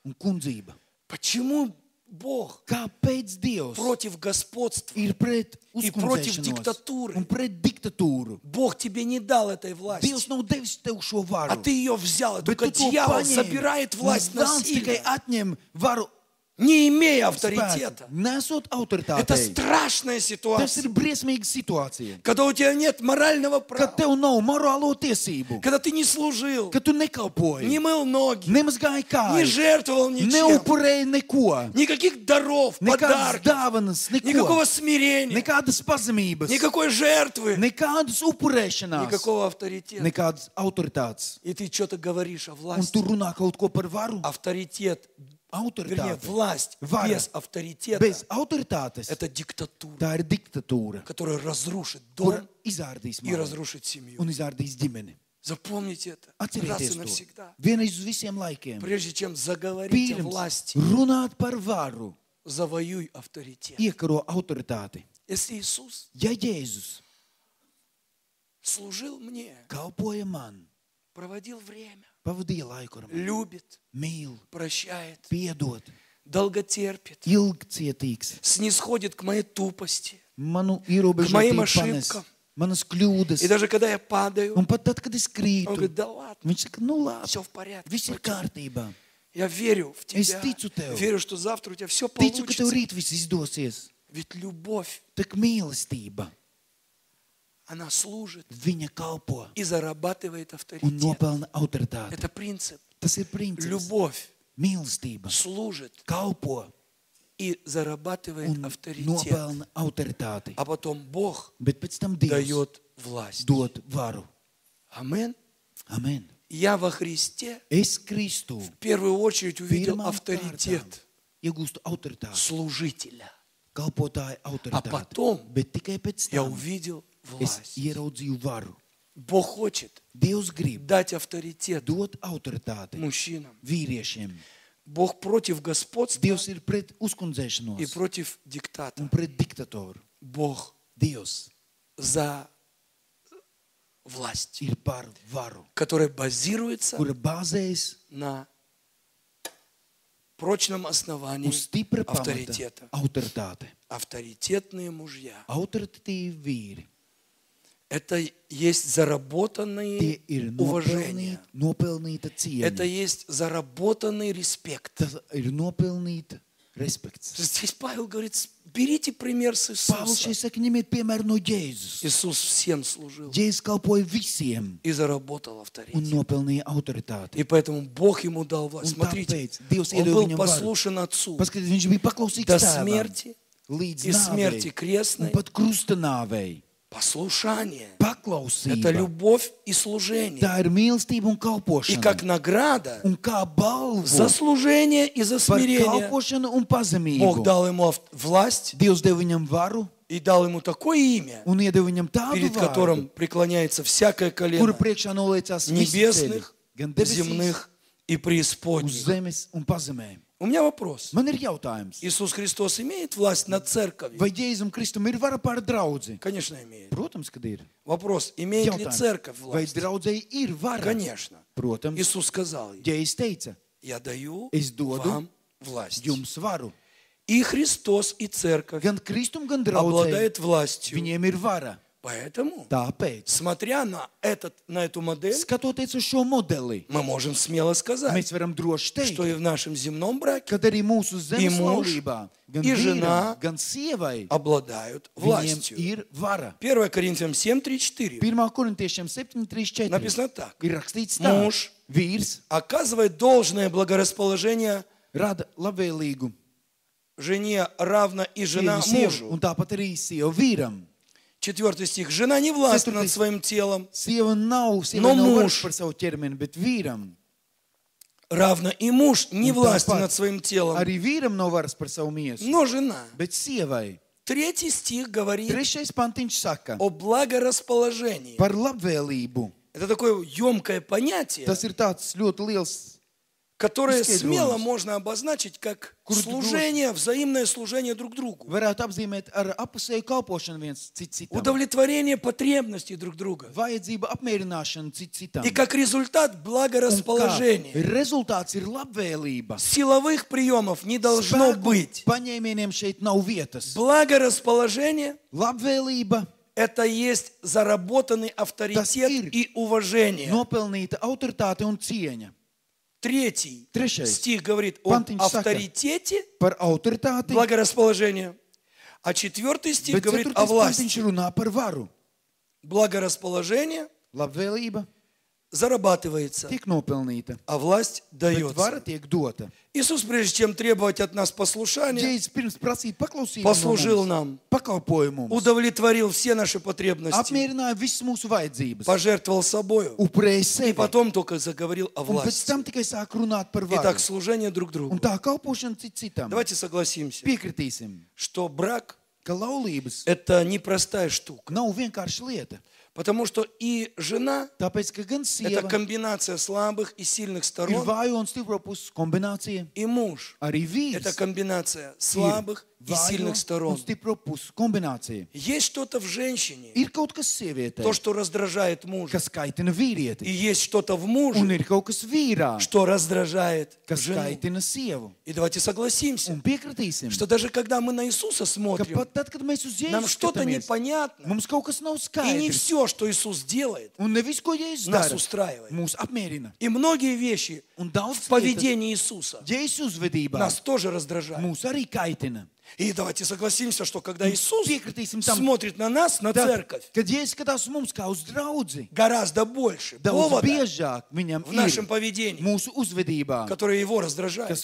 un kundzība. Почему Бог Kāpēc Dievs против господства? ir pret И против диктатуры. un pret diktatūru? Бог тебе не дал этой власти, Dievs nav devis tev šo varu. а ты ее взял. Bet Только дьявол забирает власть velns tikai насильно, atņem varu не имея авторитета. Это страшная ситуация, когда у тебя нет морального права, когда ты не служил, не мыл ноги, не жертвовал ничем, neko, никаких даров, подарков, никакого смирения, никакой жертвы, никакого авторитета. И ты что-то говоришь о власти. Авторитет, autoritāti. власть Vara. без авторитета Bez autoritātes это диктатура, tā ir diktatūra, которая разрушит дом izārdīs и разрушит семью. un izārdīs ģimeni. Запомните это раз и Atcerieties навсегда. Vienreiz uz visiem laikiem. Прежде чем заговорить о власти, runāt par varu, завоюй авторитет. iekaro autoritāti. Если Иисус Ja Jēzus служил мне, kalpoja man, проводил время, pavadīja laiku ar mani, любит, mīl, прощает, piedod, долготерпит, ilgcietīgs, снисходит к моей тупости. manu К моим ierobežotību panes, ошибкам. manas kļūdas. И даже когда я падаю, Un pat tad, kad es он krītu, говорит, да ладно, viņš saka, nu labi, все в порядке. viss ir kārtībā. Я верю в Es тебя. ticu tev. Верю, что завтра у тебя все Ticu, ka tev получится. rīt viss izdosies. Ведь любовь, Tak mīlestība, Она служит viņa kalpo и зарабатывает un авторитет. nopelna autoritāti. Это принцип. Tas ir princips. Любовь Mīlestība служит kalpo и зарабатывает un авторитет. nopelna autoritāti. А потом Бог Bet pēc tam Dievs дает власть. dod varu. Амин. Amen. Я во Христе Es Kristu в первую очередь увидел pirmām авторитет kārtām iegūstu autoritāti, служителя. kalpotāju autoritāti. потом Bet tikai pēc Я увидел es власть. ieraudzīju varu. Бог хочет Dievs grib дать авторитет dot autoritāti мужчинам. vīriešiem. Бог против господства Dievs ir pret и uzkundzēšanos против диктата. un pret diktatoru. Бог Dievs за власть, ir par varu, которая базируется kura bāzējas на прочном основании авторитета. autoritāte. Авторитетные мужья. Autoritatīvi vīri. Это есть заработанные nopelnīta Это есть заработанный респект. Respekts. Здесь Павел говорит, берите пример с Иисуса. šeit saka, ņemiet piemēru no Jēzus. Иисус всем служил Jēzus kalpoja visiem и заработал un авторитет. nopelnīja autoritāti. И поэтому Бог ему дал власть. Un Смотрите, tāpēc Dievs он был varu. послушен Отцу Paskatieties, viņš bija paklausīgs до tēvam смерти līdz и смерти крестной. un pat krusta nāvei. Послушание. Это любовь и служение. Tā ir mīlestība un И как награда Un kā balvu за служение и за par смирение kalpošanu un Бог дал ему власть Dievs deva viņam varu и дал ему такое имя, un iedeva viņam tādu перед vārdu, которым преклоняется всякое kuru колено priekšā noliecās небесных, gan debesīs, земных и uz преисподних. zemes un pazemē. У меня вопрос. Man ir jautājums, Иисус Христос имеет власть над церковью? vai Jēzum Kristum ir vara pār draudzi? Конечно, имеет. Protams, kad ir. Вопрос, имеет ли Jautājums, церковь vai власть? draudzēji ir vara? Конечно. Protams, Иисус сказал, ей, Jēzus teica, я даю Es dodu вам власть. jums varu. И Христос, и церковь Gan Kristum, gan draudzēji, обладает властью. viņiem ir vara. Поэтому, Tāpēc, смотря на, этот, на эту модель, skatoties uz šo modeli, мы можем смело сказать, mēs varam droši teikt, что и в нашем земном браке kad arī mūsu zemes mūž, laulībā, gan vīram, ženā gan sievai, обладают властью. ir vara. 1 Коринфянам 7, 3, 4 1. korintiešiem 7.34 написано так. ir rakstīts tā, Mūž. vīrs Оказывает должное благорасположение rada labvēlīgu жене равно и жена sievu, мужу. un tāpat arī sieva vīram. Четвертый стих. Жена не властна над своим телом, nav, mūž. varas par savu ķermeni, bet vīram. равно и муж не властен над своим телом, Arī vīram nav varas par savu miesu, но жена. bet sievai. Третий стих говорит Trešais pantiņš saka о благорасположении. par labvēlību. Это такое емкое понятие, Tas ir tāds ļoti liels, которое смело можно обозначить как служение, взаимное служение друг другу. Удовлетворение потребностей друг друга. И как результат благорасположение. Силовых приемов не должно быть. Благорасположение это есть заработанный авторитет и уважение. nopelnīta autoritāte un cieņa. Третий Трešais. стих говорит о авторитете, благорасположение. А четвертый стих говорит о власти. Благорасположение зарабатывается, tiek nopelnīta, а власть bet vara дается. tiek dota. Иисус, прежде чем требовать от нас послушания, Jēzus pirms prasīt paklausību, послужил no mums, нам, pakalpoja mums, удовлетворил все наши потребности, apmierināja visas mūsu vajadzības, пожертвовал собою, upurēja и sevi, потом только заговорил о un pēc власти. tam tikai sāk runāt par varu. Итак, служение друг другу. Un tā kalpošana cit citam. Давайте согласимся, Piekritīsim, что брак ka laulības – это непростая штука. nav vienkārši lieta. Потому что и жена это комбинация слабых и сильных сторон, и муж это комбинация слабых и сильных сторон. Есть что-то в женщине, то, что раздражает мужа, и есть что-то в муже, что раздражает жену. И давайте согласимся, что даже когда мы на Иисуса смотрим, нам что-то непонятно, и не все, что Иисус делает, нас устраивает. И многие вещи в поведении Иисуса нас тоже раздражают. И давайте согласимся, что когда Иисус tam, смотрит на нас, на Tad, церковь, draugu, гораздо больше повода в нашем поведении, которое его раздражает.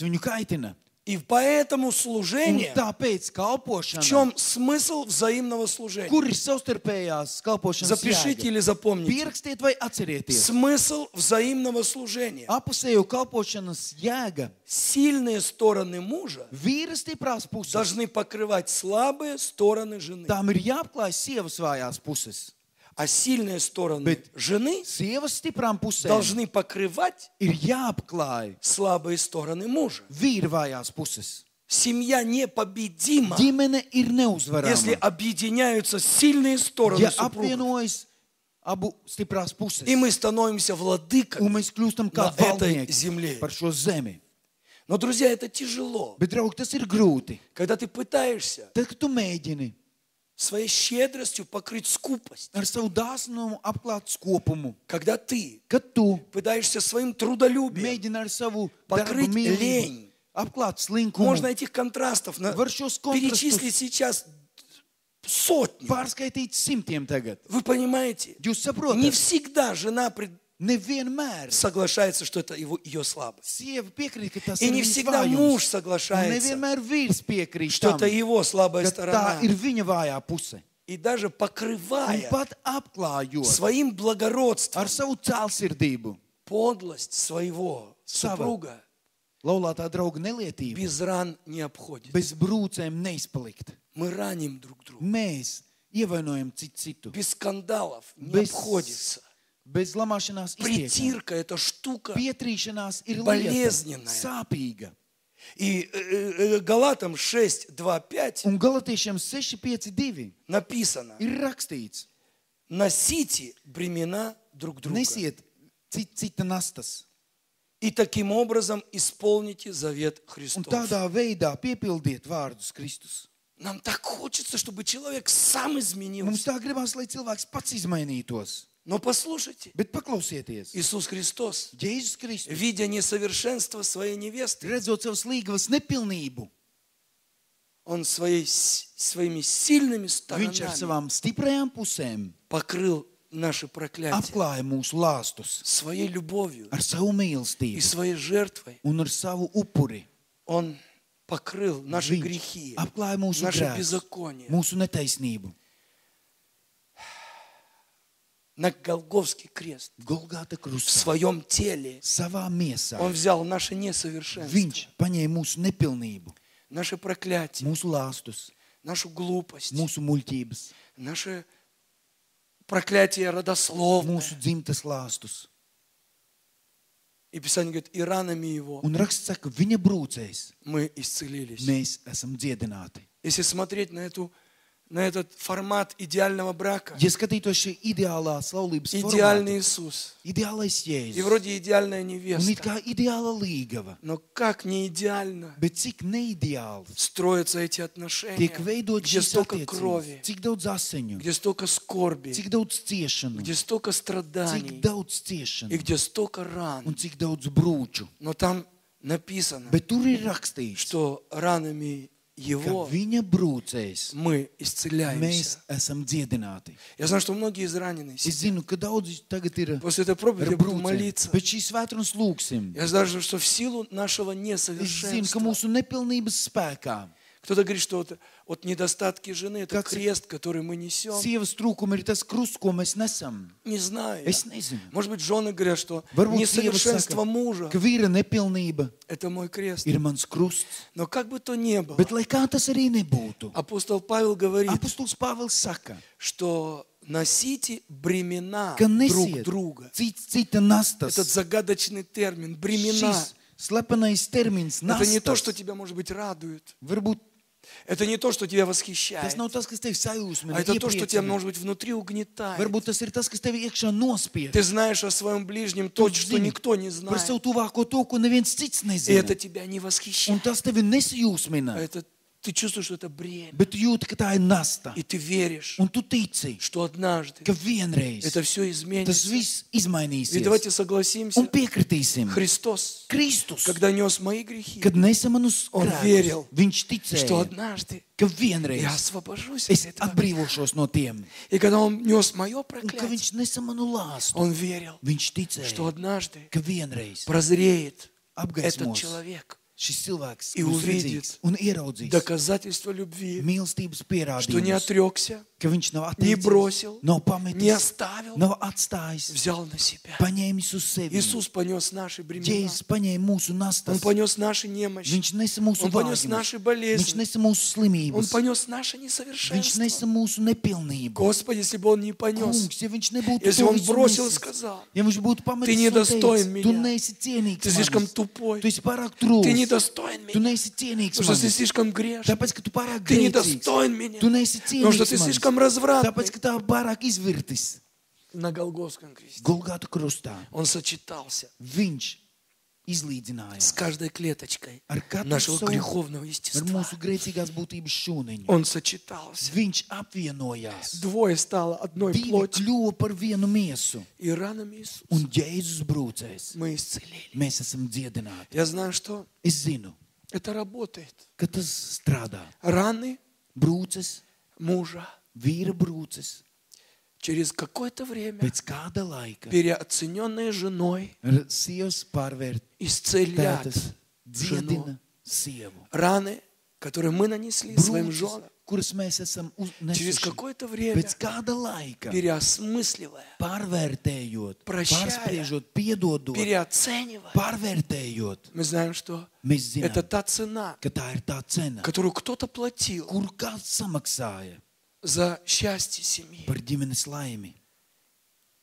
И поэтому служение, tāpēc в чем смысл взаимного служения? kur ir savstarpējās kalpošanas Запишите jēga? или запомните. Pierakstiet vai atcerieties. Смысл взаимного служения. Kalpošanas jēga. Сильные стороны мужа Vīra stiprās puses. должны покрывать слабые стороны жены. Tām ir jāapklāj sievas vājās puses. А сильные стороны Bet- жены должны покрывать слабые стороны мужа. Семья непобедима, если объединяются сильные стороны Ja супругов. abu stiprās puses, И мы становимся un владыками. mēs kļūstam kā На этой земле. par šo zemi. Но, друзья, это тяжело. Bet, draugi, tas ir grūti. Когда ты пытаешься Tad, kad tu mēģini своей щедростью покрыть скупость. ar savu dāsnumu apklāt skopumu, Когда ты kad tu пытаешься своим трудолюбием. mēģini ar savu Покрыть mīlestību лень. apklāt slinkumu, Можно этих контрастов на- перечислить сейчас сотни. pārskaitīt simtiem tagad. Вы понимаете? Jūs Не всегда жена пред- nevienmēr соглашается, что это его, ее слабость. sieva piekrīt, ka tas И ir не viņas всегда vājums. муж Un соглашается, nevienmēr vīrs piekrīt что tam, это его слабая ka tā сторона. ir viņa vājā puse. И даже Un покрывая pat apklājot своим благородством ar savu cēlsirdību, подлость своего Сава. супруга laulātā drauga nelietību, без ран не обходит. bez brūcēm neizpalikt. Мы раним друг друга. Mēs ievainojam citu citu. Без скандалов не Без обходится. Bez lamāšanās iztiekam. Притирка – это штука. Pietrīšanās ir lieta, Болезненная. sāpīga. И э, э, Галатам 6, 2, 5 Un galotiešiem 6,52 написано ir rakstīts, «Носите бремена друг друга». nesiet cit, cita nastas. И таким образом исполните завет Un Христов. tādā veidā piepildiet vārdus Kristus. Нам так хочется, чтобы человек сам Mums изменился. tā gribās, lai cilvēks pats izmainītos. Но послушайте, Bet paklausieties, Иисус Христос, Jēzus Kristus, видя несовершенство своей невесты, redzot savas līgavas nepilnību, Он своей, своими сильными viņš ar сторонами savām stiprajām pusēm покрыл наши проклятия apklāja mūsu lāstus своей любовью ar savu и своей жертвой. un ar savu upuri. Он покрыл наши Viņš грехи, apklāja mūsu наше grēkus, беззаконие. mūsu netaisnību. На Голговский крест Golgāta в krustā, своем теле savā miesā. Он взял наше несовершенство, Viņš paņēma mūsu nepilnību, наше проклятие, mūsu lāstus, нашу глупость, mūsu muļķības, наше проклятие родословное. mūsu dzimtas lāstus. И Писание говорит, и ранами его Un raksts saka, viņa brūcēs мы исцелились. mēs esam dziedināti. Если смотреть на, эту, на этот формат идеального брака, идеальный Иисус, и вроде идеальная невеста, но как не идеально строятся эти отношения, где столько крови, где столько скорби, где столько страданий и где столько ран. Но там написано, что ранами Его brūcēs мы исцеляемся. Я знаю, что многие изранены. Zinu, ir После этой проповеди я буду молиться. Я знаю, что в силу нашего Es zinu, Кто-то говорит, что вот, вот недостатки жены – это Как- крест, который мы несем. sievas trūkumi ir tas krusts, ko mēs nesam. Не знаю. Es nezinu. Может быть, жены говорят, что Varbūt несовершенство saka, мужа ka vīra nepilnība – это мой крест. ir mans krusts. Но как бы то ни было, Bet lai kā tas arī nebūtu, апостол Павел говорит, apustulis Pāvils saka, что носите бремена ka друг nesiet друга. cits cita nastas. Этот загадочный термин – бремена. Šis slepenais termins Это не то, nastas. что тебя, может быть, радует. Varbūt Это не то, что тебя восхищает. А это то, что тебя, может быть, внутри угнетает. Ты знаешь о своем ближнем то, что никто не знает. И это тебя не восхищает. А это ты чувствуешь, что это бремя. Bet jūti, ka tā ir nasta. И ты веришь, Un tu tici, что однажды ka vienreiz это все tas изменится. viss И izmainīsies. давайте согласимся, Un piekritīsim. Христос, Kristus, когда нес мои грехи, kad nesa manus Он верил, viņš что однажды ka vienreiz я освобожусь es atbrīvošos no tiem. И когда Он нес мое Un ka проклятие, viņš nesa manu lāstu, Он верил, viņš что однажды ka vienreiz прозреет этот человек, šis cilvēks И увидит un ieraudzīs доказательство любви, mīlestības что не отрекся, ka viņš nav не бросил, nav не оставил, nav atstājis, взял на себя. paņēmis uz sevi. Иисус понес наши бремена. Jēzus paņēma mūsu Он понес наши немощи. viņš nesa mūsu Он понес vājumus, наши viņš болезни. nesa mūsu Он понес наше viņš несовершенство. nesa mūsu nepilnību. Господи, если бы Он не понес, Kungs, ja viņš nebūtu если Он бросил и сказал, ja viņš būtu pametis un недостоин teicis, меня. tu ты слишком тупой, tu esi pārāk ты trūks, недостоин tu меня, neesi cienīgs потому что ты manis, слишком грешный, tāpēc, ka tu pārāk ты grēcīgs, недостоин меня, tu neesi потому что cienīgs ты manis, слишком развратный. tāpēc, ka tā pārāk izvirtis На Голгофском кресте Golgāta krustā. Он сочетался Viņš izlīdzināja с каждой клеточкой нашего греховного естества. Он сочетался. Viņš apvienojās. Двое стало одной Divi плотью. kļuva par vienu miesu, И ранами Иисуса un Jēzus brūcēs. мы исцелили. Mēs esam dziedināti. Я знаю, что Es zinu, это работает. ka tas strādā. Rаны Brūces, мужа vīra brūces, через какое-то время, pēc kāda laika переоцененные женой, sievas pārvērt исцелят жену. sievu. Раны, которые мы нанесли своим Brūces, женам, kuras mēs esam через какое-то время, pēc kāda laika, переосмысливая, pārvērtējot, Прощая. pārspriežot, piedodot, переоценивая, pārvērtējot, мы знаем, что mēs это zinām, та цена, ka tā ir tā cena, которую кто-то платил kur kāds samaksāja за счастье семьи par ģimenes laimi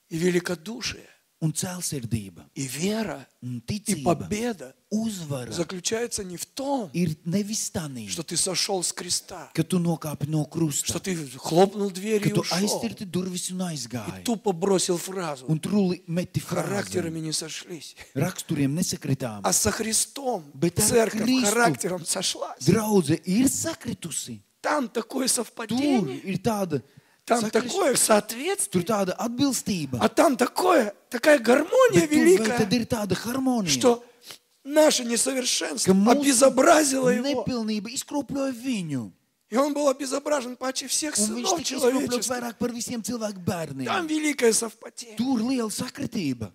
и великодушие, un cēlsirdība и вера, un и ticība. победа Uzvara заключается не в том, ir nevis tanī, что ты сошел с креста, ka tu nokāpi no krusta, что ты хлопнул дверь и ушел, aiztirti durvis un и aizgāji, тупо бросил фразу. un truli meti frāzi. Характерами не сошлись. Raksturiem nesakritām. А со Христом Bet церковь характером сошлась. Draudze ir sakritusi. Там такое Tur совпадение, ir tāda, там такое tur соответствие, tāda atbilstība. а там такое, такая гармония Bet tur великая, tad ir tāda harmonija, что наше несовершенство обезобразило его. nepilnība izkropļoja viņu. И он был обезображен почти всех сынов человеческих. vairāk par visiem cilvēku Там великое совпадение. Tur liela sakritība,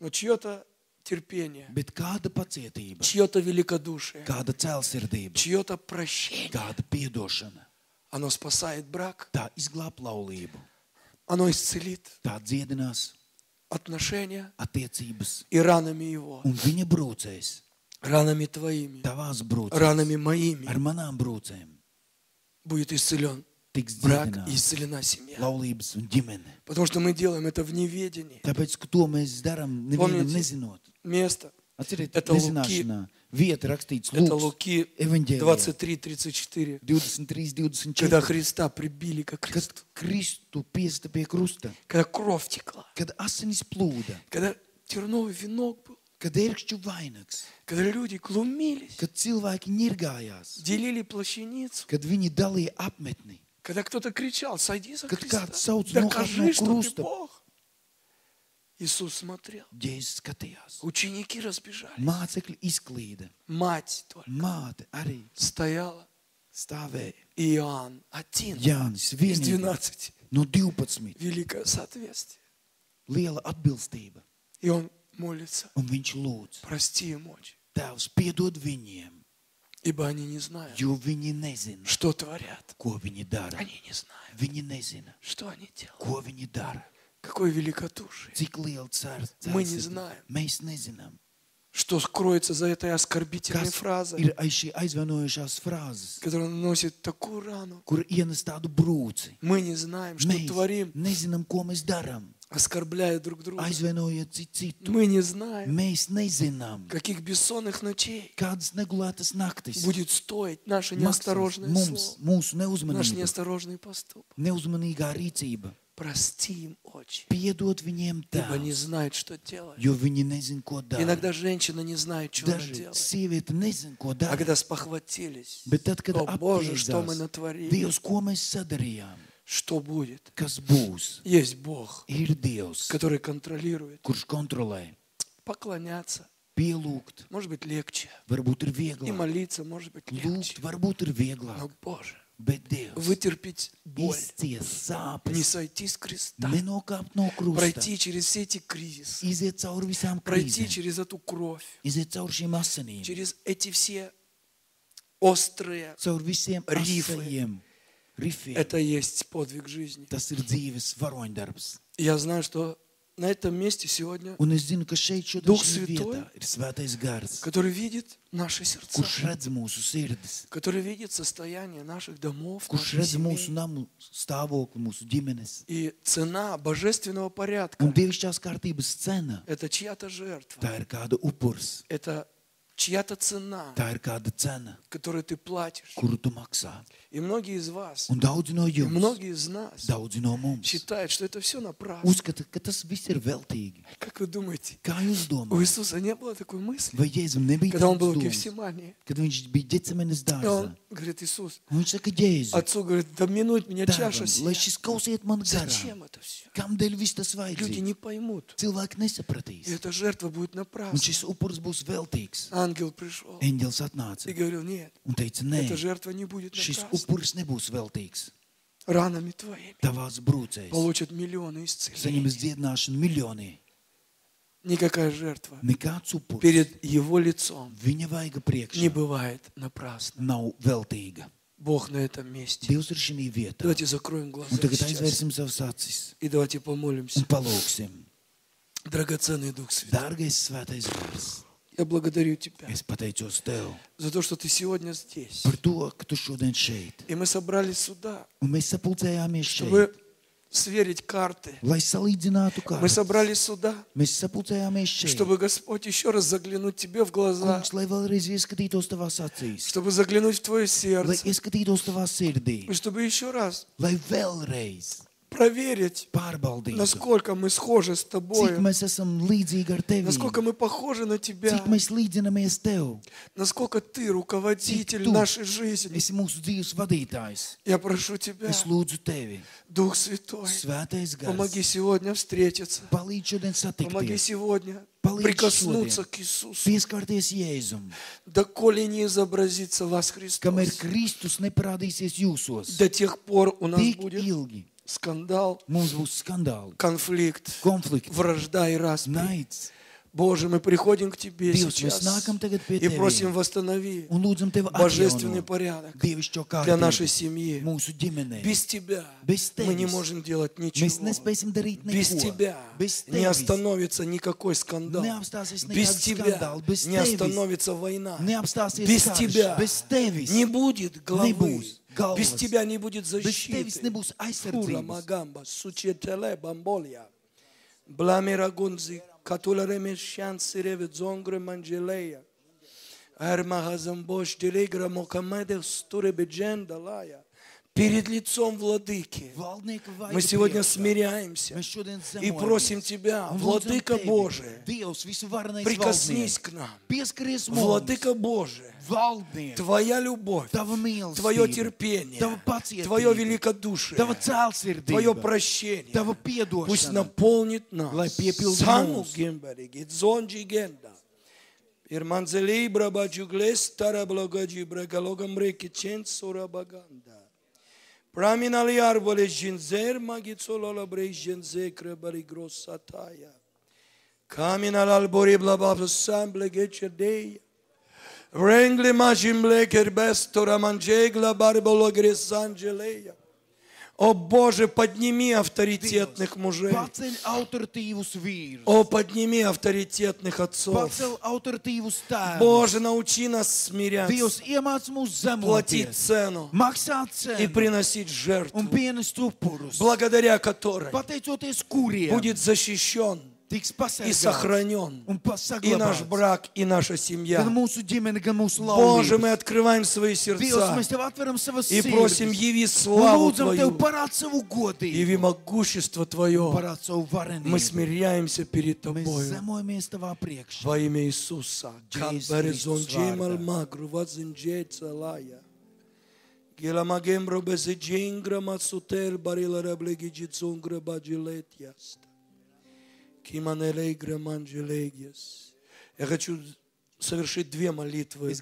Но чье-то терпение, bet kāda pacietība, чье-то великодушие, kāda cēlsirdība, чье-то прощение, kāda piedošana. оно спасает брак, Tā izglāb laulību, оно исцелит tā dziedinās отношения attiecības, и ранами его, un viņa brūcēs, ранами твоими, tavās brūcēs, ранами моими ar manām brūcēm будет исцелен tiks брак и dziedināts исцелена семья. laulības un ģimene. Потому что мы делаем это в неведении. Tāpēc, ka to mēs darām nevienam Помните? nezinot. Место. Atcerieties, Это Луки. nezināšanā. Vieta rakstīts Это Lūks, Луки evaņģēlijā, 23-34. 23, Когда 24. Христа прибили ко кресту. Kristu piesta pie krusta, Когда кровь текла. kad asinis plūda, Когда терновый венок был. kad ērkšķu vainags, Когда люди глумились. kad cilvēki ņirgājās, Делили плащаницу. kad viņi dalīja apmetni, Когда кто-то кричал, сойди за Kad Христа. kāds sauc no Докажи, что ты krusta. Иисус смотрел. Jēzus skatījās. Ученики разбежали. Mācekļi izklīda, Мать только māte arī стояла. stāvēja. И Иоанн один Jānis из vienīgi 12. no 12. Великое соответствие. Liela atbilstība. И он молится. Un viņš lūdz, Прости им очень. Tēvs, piedod viņiem, Ибо они не знают, jo viņi nezina, что творят. ko viņi dara. Они не знают, Viņi nezina, что они делают. ko viņi dara. Какое великодушие. Cik liela cer, Мы не знаем. Mēs nezinām, Что скроется за этой оскорбительной kas фразой, ir aiz šī aizvainojušās frāzes, которая наносит такую рану. kur ienes tādu brūci. Мы не знаем, что Mēs творим, nezinām, ko mēs darām, оскорбляя друг друга. aizvainojot citu citu. Мы не знаем, Mēs nezinām, каких бессонных ночей kādas negulētas naktis будет стоить наше неосторожное mums, слово, mūsu наш неосторожный поступок. neuzmanīgā rīcība. Прости им очень, Piedod viņiem ибо не tā, знают, что делать. jo viņi nezin, ko dara. Иногда женщина не знает, что делает. sieviete nezin, ko А когда спохватились, Bet tad, kad о Боже, что мы натворили, Dievs, ko mēs sadarījām, что будет? kas būs, Есть Бог, ir Dievs, который контролирует. kurš kontrolē, Поклоняться, pielūgt, может быть, легче. varbūt ir И молиться, может быть, легче. lūgt, varbūt ir vieglāk. Но, Боже, вытерпеть боль, не сойти с креста, пройти через все эти кризисы, пройти через эту кровь, через эти все острые. rifiem. Это есть подвиг жизни. Я знаю, что на этом месте сегодня, svētais gars, который видит наши сердца, который видит состояние наших домов, наших семей. И цена божественного порядка это чья-то жертва, это чья-то цена, tā ir kāda cena, которую ты платишь. kuru tu maksā. И многие из вас, Un daudzi no и jums, многие из нас daudzi no mums, считают, что это все напрасно. uzskata, ka tas viss ir veltīgi. Как вы думаете, Kā jūs у domājat? Иисуса не было такой мысли, Vai Jēzum nebija когда он был в domas, Гефсимании? kad viņš bija ģecemenes И dārzā? он говорит, Иисус, Un viņš saka, Jēzu, отцу говорит, да минуть меня чаша tēvam, lai сия. šis kausiet man garām. Зачем это все? Kamdēļ viss tas Люди vajadzīgs? не поймут. Cilvēki И nesapratīs. эта жертва будет Un напрасна. šis upurs būs veltīgs. Ангел пришел Eņģels atnāca и говорил, нет, un teica, nē, эта жертва не будет šis напрасна. upuris nebūs veltīgs. Ранами твоими Tavās brūcēs получат миллионы исцелений. saņems dziedināšanu miljoni. Никакая жертва Nekāds upurs перед его лицом viņa vaiga не бывает напрасно. nav veltīga. Бог на этом месте. Dievs ir šī vietā. Давайте закроем глаза Un tagad сейчас. aizvērsim acis И давайте помолимся. un palūksim. Драгоценный Дух Святой, Dārgais svētais gars, я благодарю Тебя за то, что Ты сегодня здесь. И мы собрались сюда, чтобы сверить карты. Мы собрались сюда, чтобы, Господь, еще раз заглянуть Тебе в глаза, чтобы заглянуть в Твое сердце, и чтобы еще раз проверить, насколько мы схожи с Тобой, насколько мы похожи на Тебя, насколько Ты руководитель нашей жизни. Я прошу Тебя, Дух Святой, помоги сегодня встретиться, помоги сегодня прикоснуться к Иисусу, pieskarties Jēzum, доколе не изобразится вас Христос. Jūsos. До тех пор у нас будет ilgi скандал, mums būs skandāli, konflikti, вражда и распри. naids. Боже, мы приходим к Тебе Dievs, сейчас и просим восстанови божественный порядок dievišķo для нашей семьи. Без Тебя Без мы не можем делать ничего. Без. Тебя не остановится никакой скандал. Без Тебя не остановится война. Без. Тебя не будет главы. Без Тебя не будет защиты. Фура. Магамба, Сучетеле, Бамболия. Бламира Гунзи, Катула Ремешян, Сиреве, Зонгре, Манджелея. Арма Перед лицом Владыки. Мы сегодня смиряемся и просим Тебя, Владыка Божий, прикоснись к нам. Владыка Божий, Твоя любовь, Твое терпение, Твое великодушие, Твое прощение. Пусть наполнит нас. Саму генда. Брабаджуглес тара благоджи брагалогам реки чен Pramina li arvole xinżer ma gizzolo la brej xinżer krebari grossa taja. Kamina l-albori bla baf s-samble għeċe dej. Vrengli ma ximble kerbesto ramanġegla barbolo grissanġeleja. О Боже, подними авторитетных мужей. О, подними авторитетных отцов. Боже, научи нас смиряться, платить цену и приносить жертву, благодаря которой будет защищен и сохранен и наш брак, и наша семья. Боже, мы открываем свои сердца и просим, яви славу Твою, яви могущество Твое. Мы смиряемся перед priekšā. Во имя Иисуса. Лая. Геламагембро безеджингра мацутел барила раблеги джицунгра баджилетьяст. Я хочу совершить две молитвы.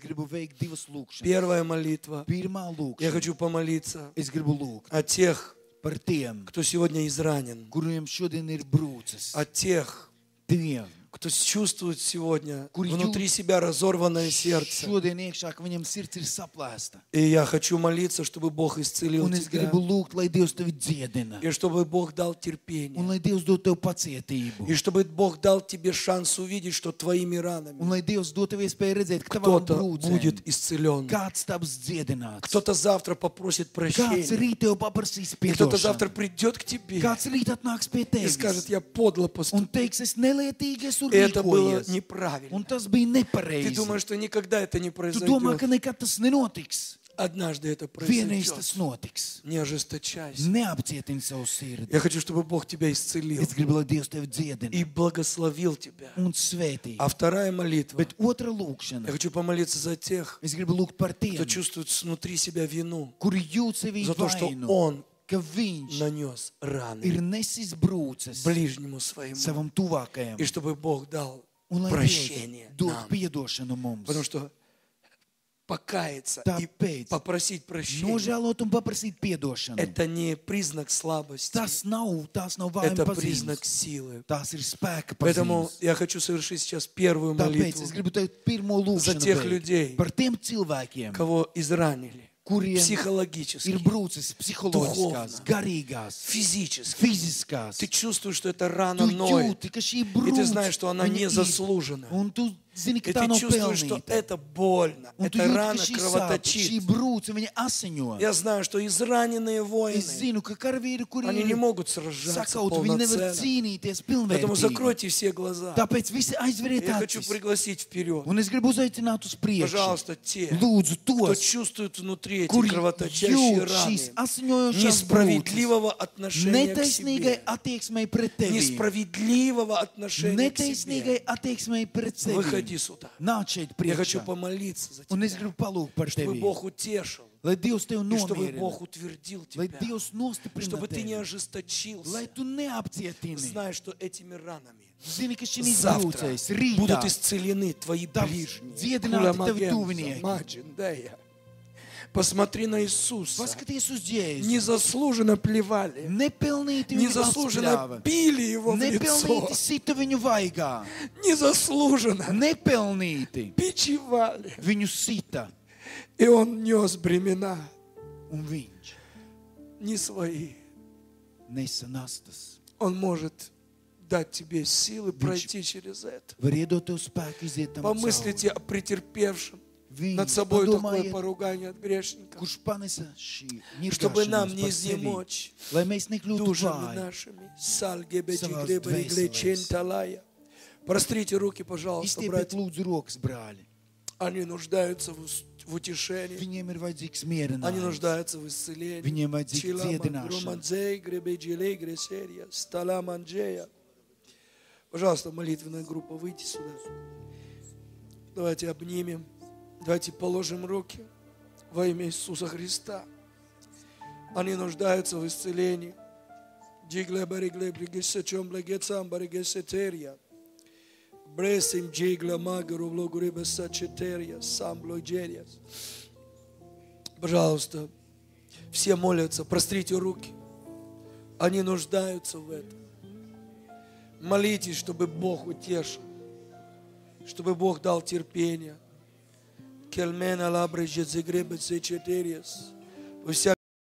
Первая молитва. Я хочу помолиться о тех, кто сегодня изранен, о тех, кто чувствует сегодня внутри себя разорванное сердце. И я хочу молиться, чтобы Бог исцелил тебя. И чтобы Бог Un терпение. И чтобы Бог дал тебе шанс увидеть, что твоими ранами кто-то будет исцелен. Кто-то завтра попросит прощения. кто-то завтра придет к тебе и скажет, я подло поступил. Это было неправильно. Un tas bija Ты думаешь, что никогда это не Tu domā, ka произойдет. nekad tas nenotiks. Однажды это Vienreiz произойдет. tas notiks. Не ожесточайся. Neapcietini savu sirdi. Я хочу, чтобы Бог тебя исцелил Es gribu, lai Dievs tevi dziedina и благословил тебя. un svētī. А вторая молитва. Bet otra Я lūkšana. хочу помолиться за тех, Es gribu lūgt par кто tiem, чувствует внутри себя вину kuri jūt sevi за то, что vainu, он ka viņš нанес ir раны nesis brūces ближнему своему. savam tuvākajam. И чтобы Бог дал Un прощение dod piedošanu mums. Потому что покаяться и Tāpēc попросить прощения nožēlot un paprasīt piedošanu. это не признак слабости, Tas nav, tās nav это vājuma признак pazīmes. силы. Ir spēka Поэтому pazīmes. я хочу совершить сейчас первую Tāpēc молитву, es gribu teikt pirmo За тех людей, par tiem cilvēkiem, кого изранили kuriem психологически, brūces Духовно. garīgās, физически. fiziskās. Ты чувствуешь, что эта рана ноет, и ты знаешь, что она не заслужена. un tu zini, И ты чувствуешь, что это больно, ka рана кровоточит. Я знаю, что израненные воины, они не могут сражаться полноценно. Поэтому закройте все глаза. Я хочу пригласить вперед. Пожалуйста, те, кто чувствует внутри эти кровоточащие раны, несправедливого отношения к себе, несправедливого отношения к себе. Выходи сюда. Nāc šeit Я хочу помолиться за Un es тебя, gribu palūgt par чтобы. Бог утешил, Lai Dievs tevi и чтобы. Бог утвердил Lai тебя, Dievs nostiprina чтобы ты не. Lai ожесточился, tu neapcietini. зная, что этими ранами Zini, ka šīs завтра будут исцелены твои ближние. dziedināti tavi tuvinieki. Посмотри на Иисуса. paskaties uz Jēzu. Незаслуженно плевали. Nepelnīti Незаслуженно били его в лицо. Nepelnīti sita viņu vaigā. Незаслуженно Nepelnīti бичевали. viņu sita. И он нес бремена Un viņš не свои. nesa nastas. Он может дать тебе силы пройти через это. Помыслите о претерпевшем над собой такое поругание от šī Чтобы нам не изнемочь душами нашими. Прострите руки, пожалуйста, братья. Они нуждаются в, в утешении. Viņiem ir vajadzīgs Они нуждаются в исцелении. Viņiem vajadzīga Чилама, dziedināšana. Пожалуйста, молитвенная группа, выйти сюда. Давайте обнимем. Давайте положим руки во имя Иисуса Христа. Они нуждаются в исцелении. Джигле баригле бригесе чем блегецам баригесе терия. Бресим джигла магару влогуриба сачетерия, сам блойджериас. Пожалуйста, все молятся, прострите руки. Они нуждаются в этом. Молитесь, чтобы Бог утешил, чтобы Бог дал терпение. que el men alabre Jezegrebas e Tieterias, pois se